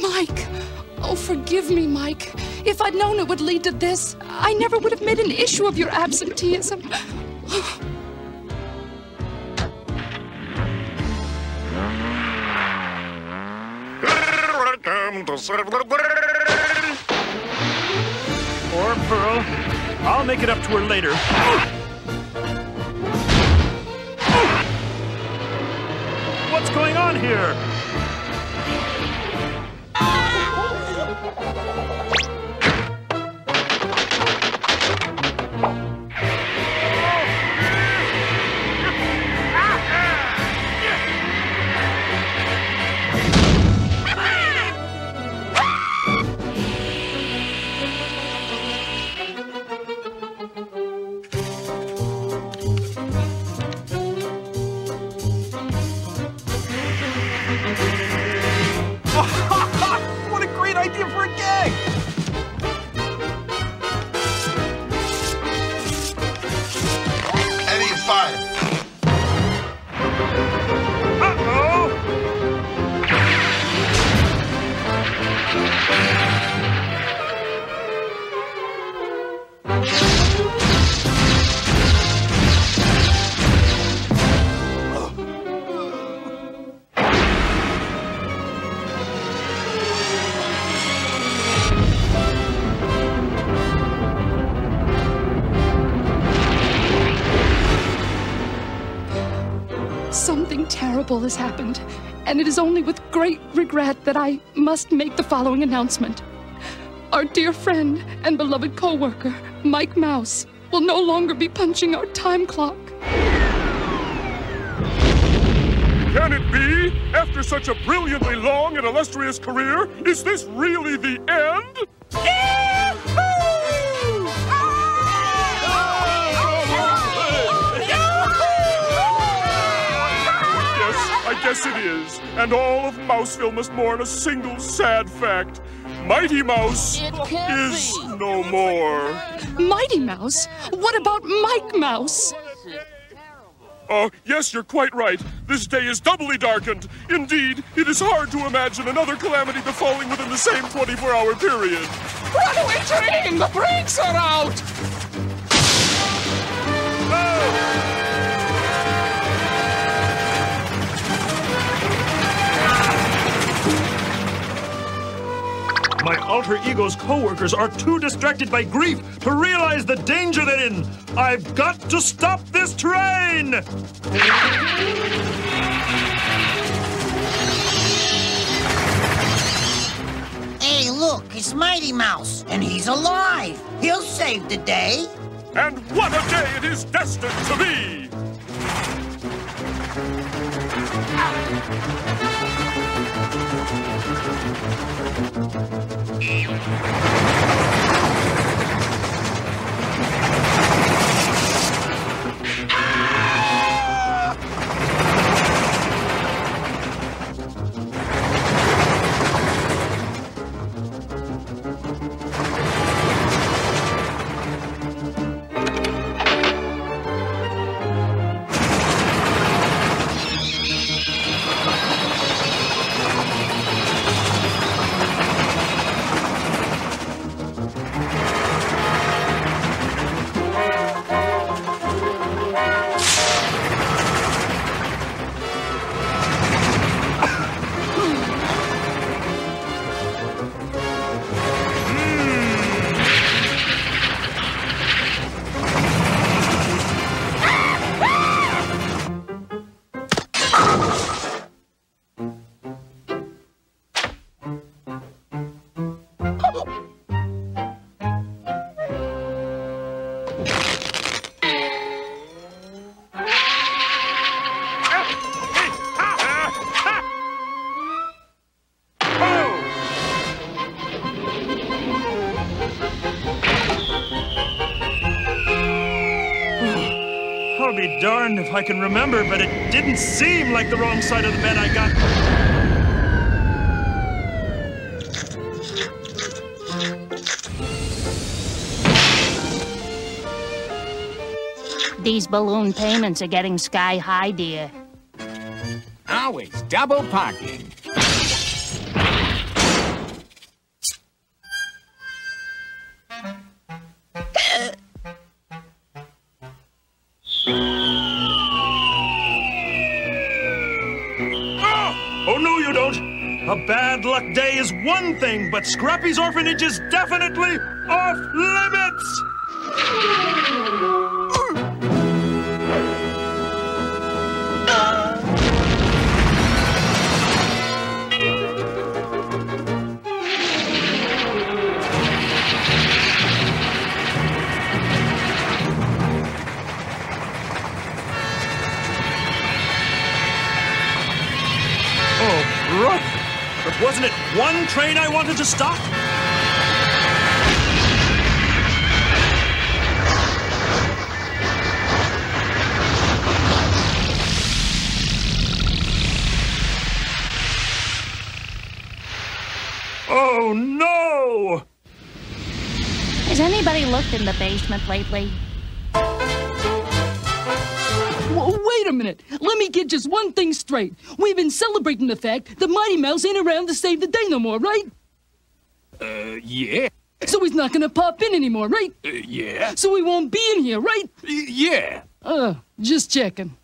Mike. Oh, forgive me, Mike. If I'd known it would lead to this, I never would have made an issue of your absenteeism. Welcome to the. Poor Pearl. I'll make it up to her later. What's going on here? And it is only with great regret that I must make the following announcement. Our dear friend and beloved co-worker, Mike Mouse, will no longer be punching our time clock. Can it be? After such a brilliantly long and illustrious career, is this really the end? Guess. And all of Mouseville must mourn a single sad fact. Mighty Mouse is no more. Mighty Mouse? What about Mike Mouse? Oh, yes, you're quite right. This day is doubly darkened. Indeed, it is hard to imagine another calamity befalling within the same 24 hour period. Runaway train! The brakes are out! Oh! My alter ego's co-workers are too distracted by grief to realize the danger they're in. I've got to stop this train! Hey, look, it's Mighty Mouse, and he's alive. He'll save the day. And what a day it is destined to be! If I can remember, but it didn't seem like the wrong side of the bed I got. These balloon payments are getting sky high, dear. Always double parking. Is one thing, but Scrappy's orphanage is definitely off limits! Train I wanted to stop? Oh, no! Has anybody looked in the basement lately? Wait a minute. Let me get just one thing straight. We've been celebrating the fact that Mighty Mouse ain't around to save the day no more, right? Uh, yeah. So he's not gonna pop in anymore, right? Uh, yeah. So he won't be in here, right? Y- yeah. Uh, just checking.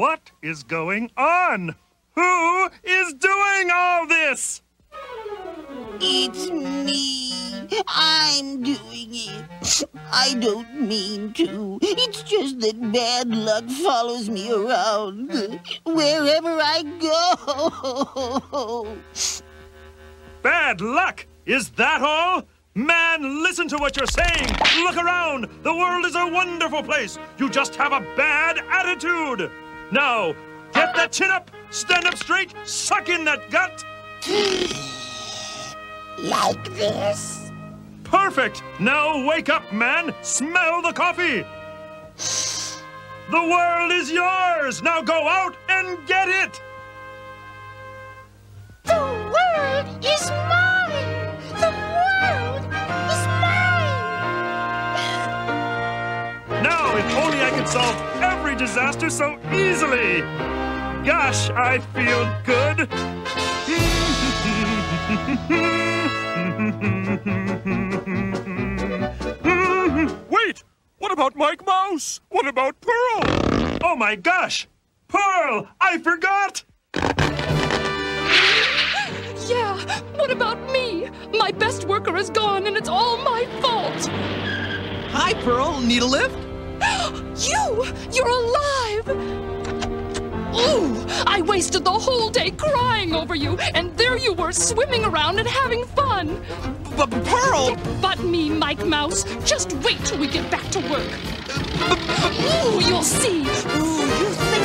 What is going on? Who is doing all this? It's me. I'm doing it. I don't mean to. It's just that bad luck follows me around wherever I go. Bad luck? Is that all? Man, listen to what you're saying. Look around. The world is a wonderful place. You just have a bad attitude. Now, get that chin up, stand up straight, suck in that gut. Like this? Perfect. Now wake up, man. Smell the coffee. The world is yours. Now go out and get it. The world is mine! The world is mine! Now, if only I could solve disaster so easily. Gosh, I feel good. Wait! What about Mike Mouse? What about Pearl? Oh my gosh! Pearl! I forgot! Yeah, what about me? My best worker is gone and it's all my fault. Hi, Pearl. Need a lift? You! You're alive! Ooh! I wasted the whole day crying over you, and there you were swimming around and having fun! But Pearl! But me, Mike Mouse. Just wait till we get back to work. Ooh, you'll see! Ooh, you think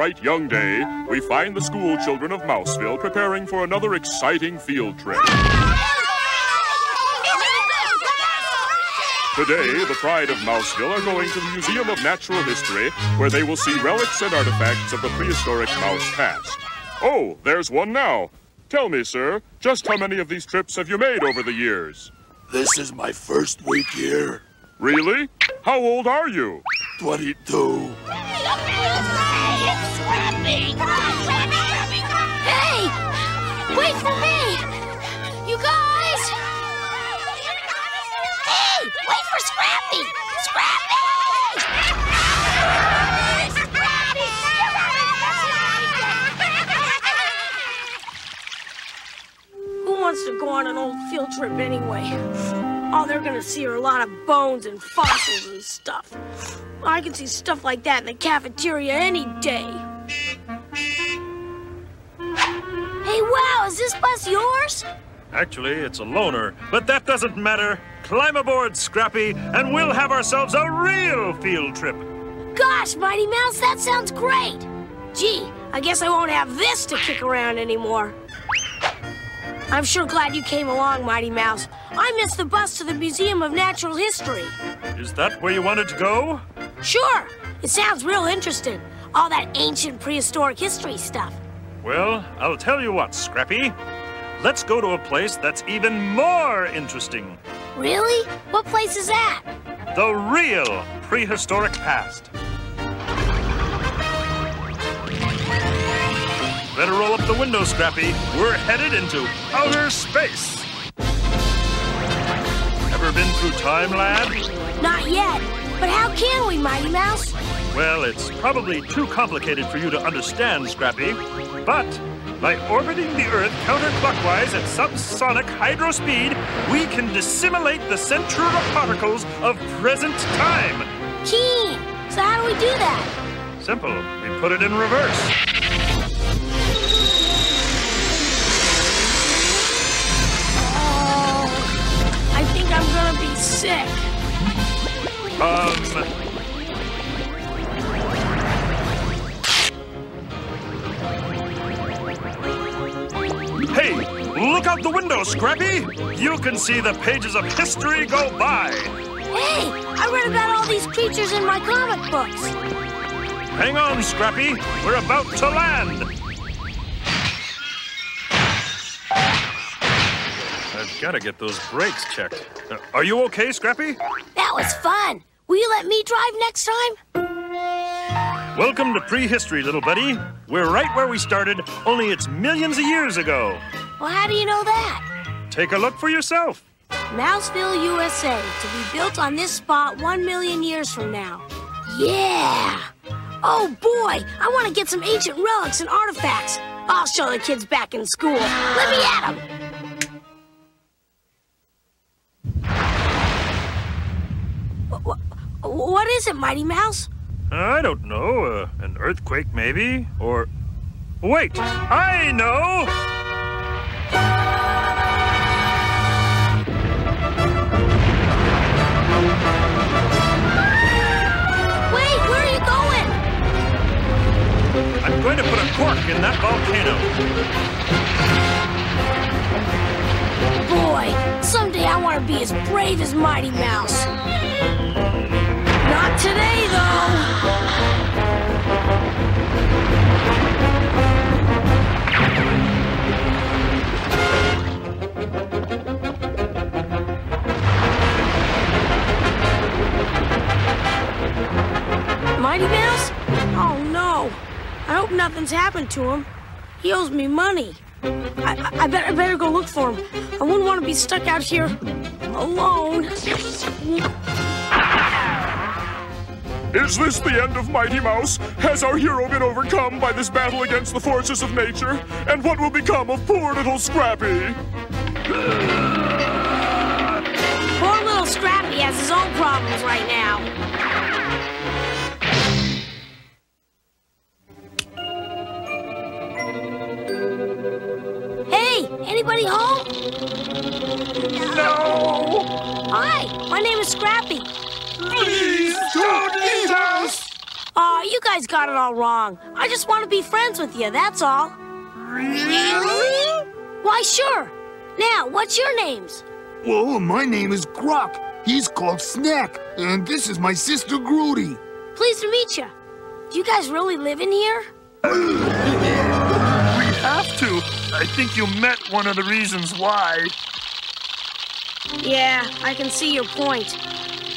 bright young day, we find the school children of Mouseville preparing for another exciting field trip. Today, the pride of Mouseville are going to the Museum of Natural History, where they will see relics and artifacts of the prehistoric mouse past. Oh, there's one now. Tell me, sir, just how many of these trips have you made over the years? This is my first week here. Really? How old are you? 22. Hey! Wait for me! You guys! Hey! Wait for Scrappy! Scrappy! Who wants to go on an old field trip anyway? All they're gonna see are a lot of bones and fossils and stuff. I can see stuff like that in the cafeteria any day. Hey, wow, is this bus yours? Actually, it's a loner, but that doesn't matter. Climb aboard, Scrappy, and we'll have ourselves a real field trip. Gosh, Mighty Mouse, that sounds great! Gee, I guess I won't have this to kick around anymore. I'm sure glad you came along, Mighty Mouse. I missed the bus to the Museum of Natural History. Is that where you wanted to go? Sure, it sounds real interesting. All that ancient prehistoric history stuff. Well, I'll tell you what, Scrappy. Let's go to a place that's even more interesting. Really? What place is that? The real prehistoric past. Better roll up the window, Scrappy. We're headed into outer space. Ever been through time, lad? Not yet. But how can we, Mighty Mouse? Well, it's probably too complicated for you to understand, Scrappy. But by orbiting the Earth counterclockwise at subsonic hydro speed, we can dissimulate the central particles of present time. Keen. So how do we do that? Simple. We put it in reverse. Gonna be sick. Um. Hey, look out the window, Scrappy! You can see the pages of history go by. Hey, I read about all these creatures in my comic books. Hang on, Scrappy. We're about to land. I've got to get those brakes checked. Uh, are you okay, Scrappy? That was fun. Will you let me drive next time? Welcome to prehistory, little buddy. We're right where we started, only it's millions of years ago. Well, how do you know that? Take a look for yourself. Mouseville, USA, to be built on this spot one million years from now. Yeah! Oh boy, I want to get some ancient relics and artifacts. I'll show the kids back in school. Let me at them. What is it, Mighty Mouse? I don't know. Uh, an earthquake, maybe? Or. Wait! I know! Wait, where are you going? I'm going to put a cork in that volcano. Boy, someday I want to be as brave as Mighty Mouse. Today, though. Mighty Mouse? Oh, no. I hope nothing's happened to him. He owes me money. I, I, I I better go look for him. I wouldn't want to be stuck out here alone. Is this the end of Mighty Mouse? Has our hero been overcome by this battle against the forces of nature? And what will become of poor little Scrappy? Poor little Scrappy has his own problems right now. Hey, anybody home? No! Hi, my name is Scrappy. Please don't eat us! Aw, you guys got it all wrong. I just want to be friends with you, that's all. Really? Why, sure. Now, what's your names? Well, my name is Grok. He's called Snack, and this is my sister Groody. Pleased to meet you. Do you guys really live in here? We have to. I think you met one of the reasons why. Yeah, I can see your point.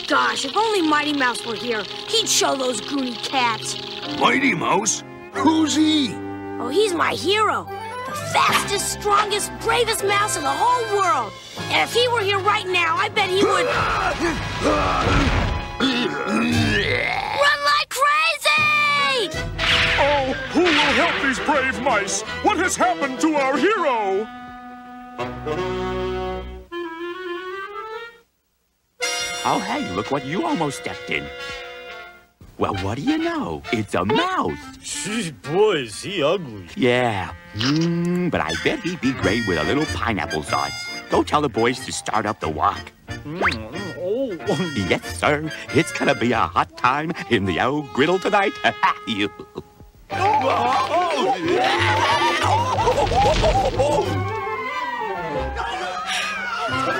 Gosh, if only Mighty Mouse were here, he'd show those goony cats. Mighty Mouse? Who's he? Oh, he's my hero. The fastest, strongest, bravest mouse in the whole world. And if he were here right now, I bet he would. Run like crazy! Oh, who will help these brave mice? What has happened to our hero? Oh, hey, look what you almost stepped in. Well, what do you know? It's a mouse. Gee, boy, is he ugly. Yeah, mm, but I bet he'd be great with a little pineapple sauce. Go tell the boys to start up the walk. oh. Yes, sir. It's gonna be a hot time in the old griddle tonight. you.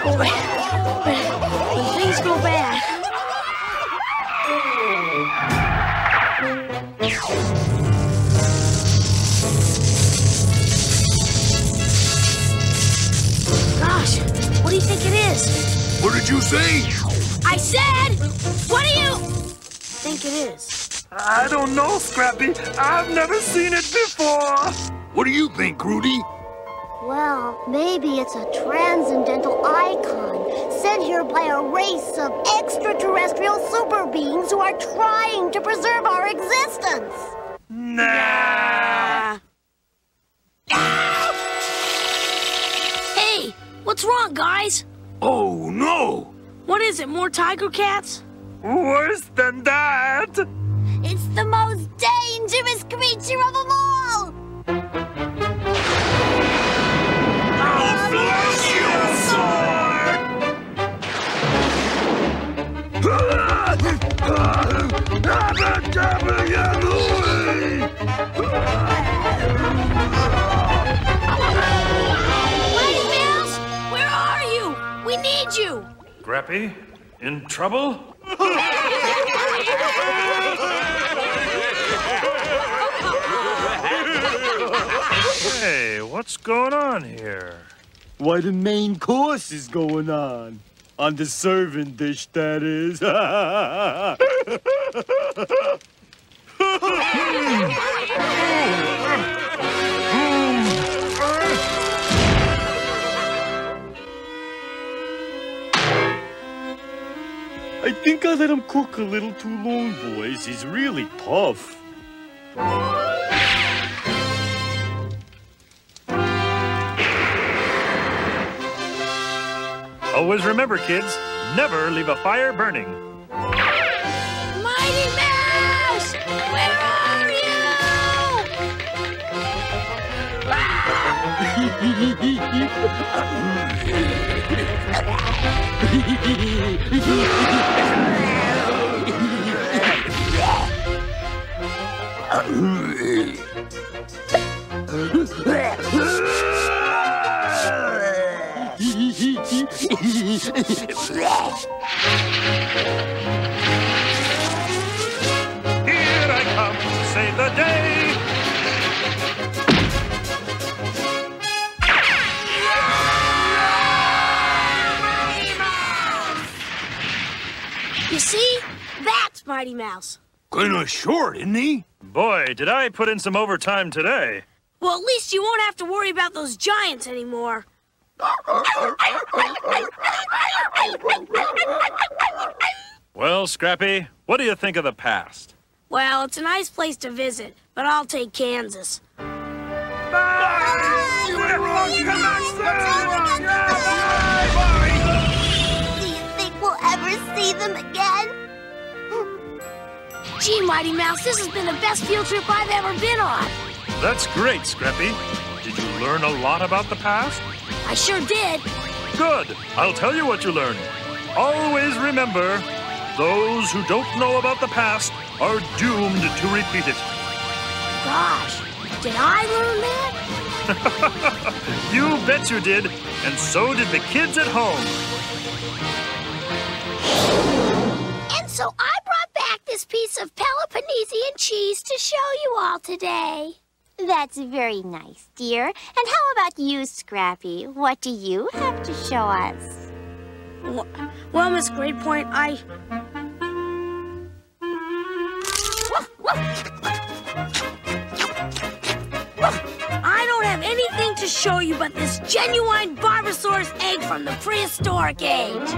Boy, when, when things go. Gosh, what do you think it is? What did you say? I said, what do you think it is? I don't know, Scrappy. I've never seen it before. What do you think, Groody? Well, maybe it's a transcendental icon sent here by a race of extraterrestrial super beings who are trying to preserve our existence. Nah. Hey, what's wrong, guys? Oh, no! What is it, more tiger cats? Worse than that. It's the most dangerous creature of them all! Scrappy, in trouble? Hey, what's going on here? Why, the main course is going on. On the serving dish, that is. I think I let him cook a little too long, boys. He's really tough. Always remember, kids, never leave a fire burning. Mighty Mouse! Where are Here I come to save the day. You see? That's Mighty Mouse. Kinda short, isn't he? Boy, did I put in some overtime today. Well, at least you won't have to worry about those giants anymore. Well, Scrappy, what do you think of the past? Well, it's a nice place to visit, but I'll take Kansas. Do you think we'll ever see them again? Gee, Mighty Mouse, this has been the best field trip I've ever been on. That's great, Scrappy. Did you learn a lot about the past? I sure did. Good. I'll tell you what you learned. Always remember, those who don't know about the past are doomed to repeat it. Gosh, did I learn that? You bet you did, and so did the kids at home. And so I brought back this piece of Peloponnesian cheese to show you all today. That's very nice, dear. And how about you, Scrappy? What do you have to show us? Well, Miss Great Point, I. I don't have anything to show you but this genuine Barbosaurus egg from the prehistoric age.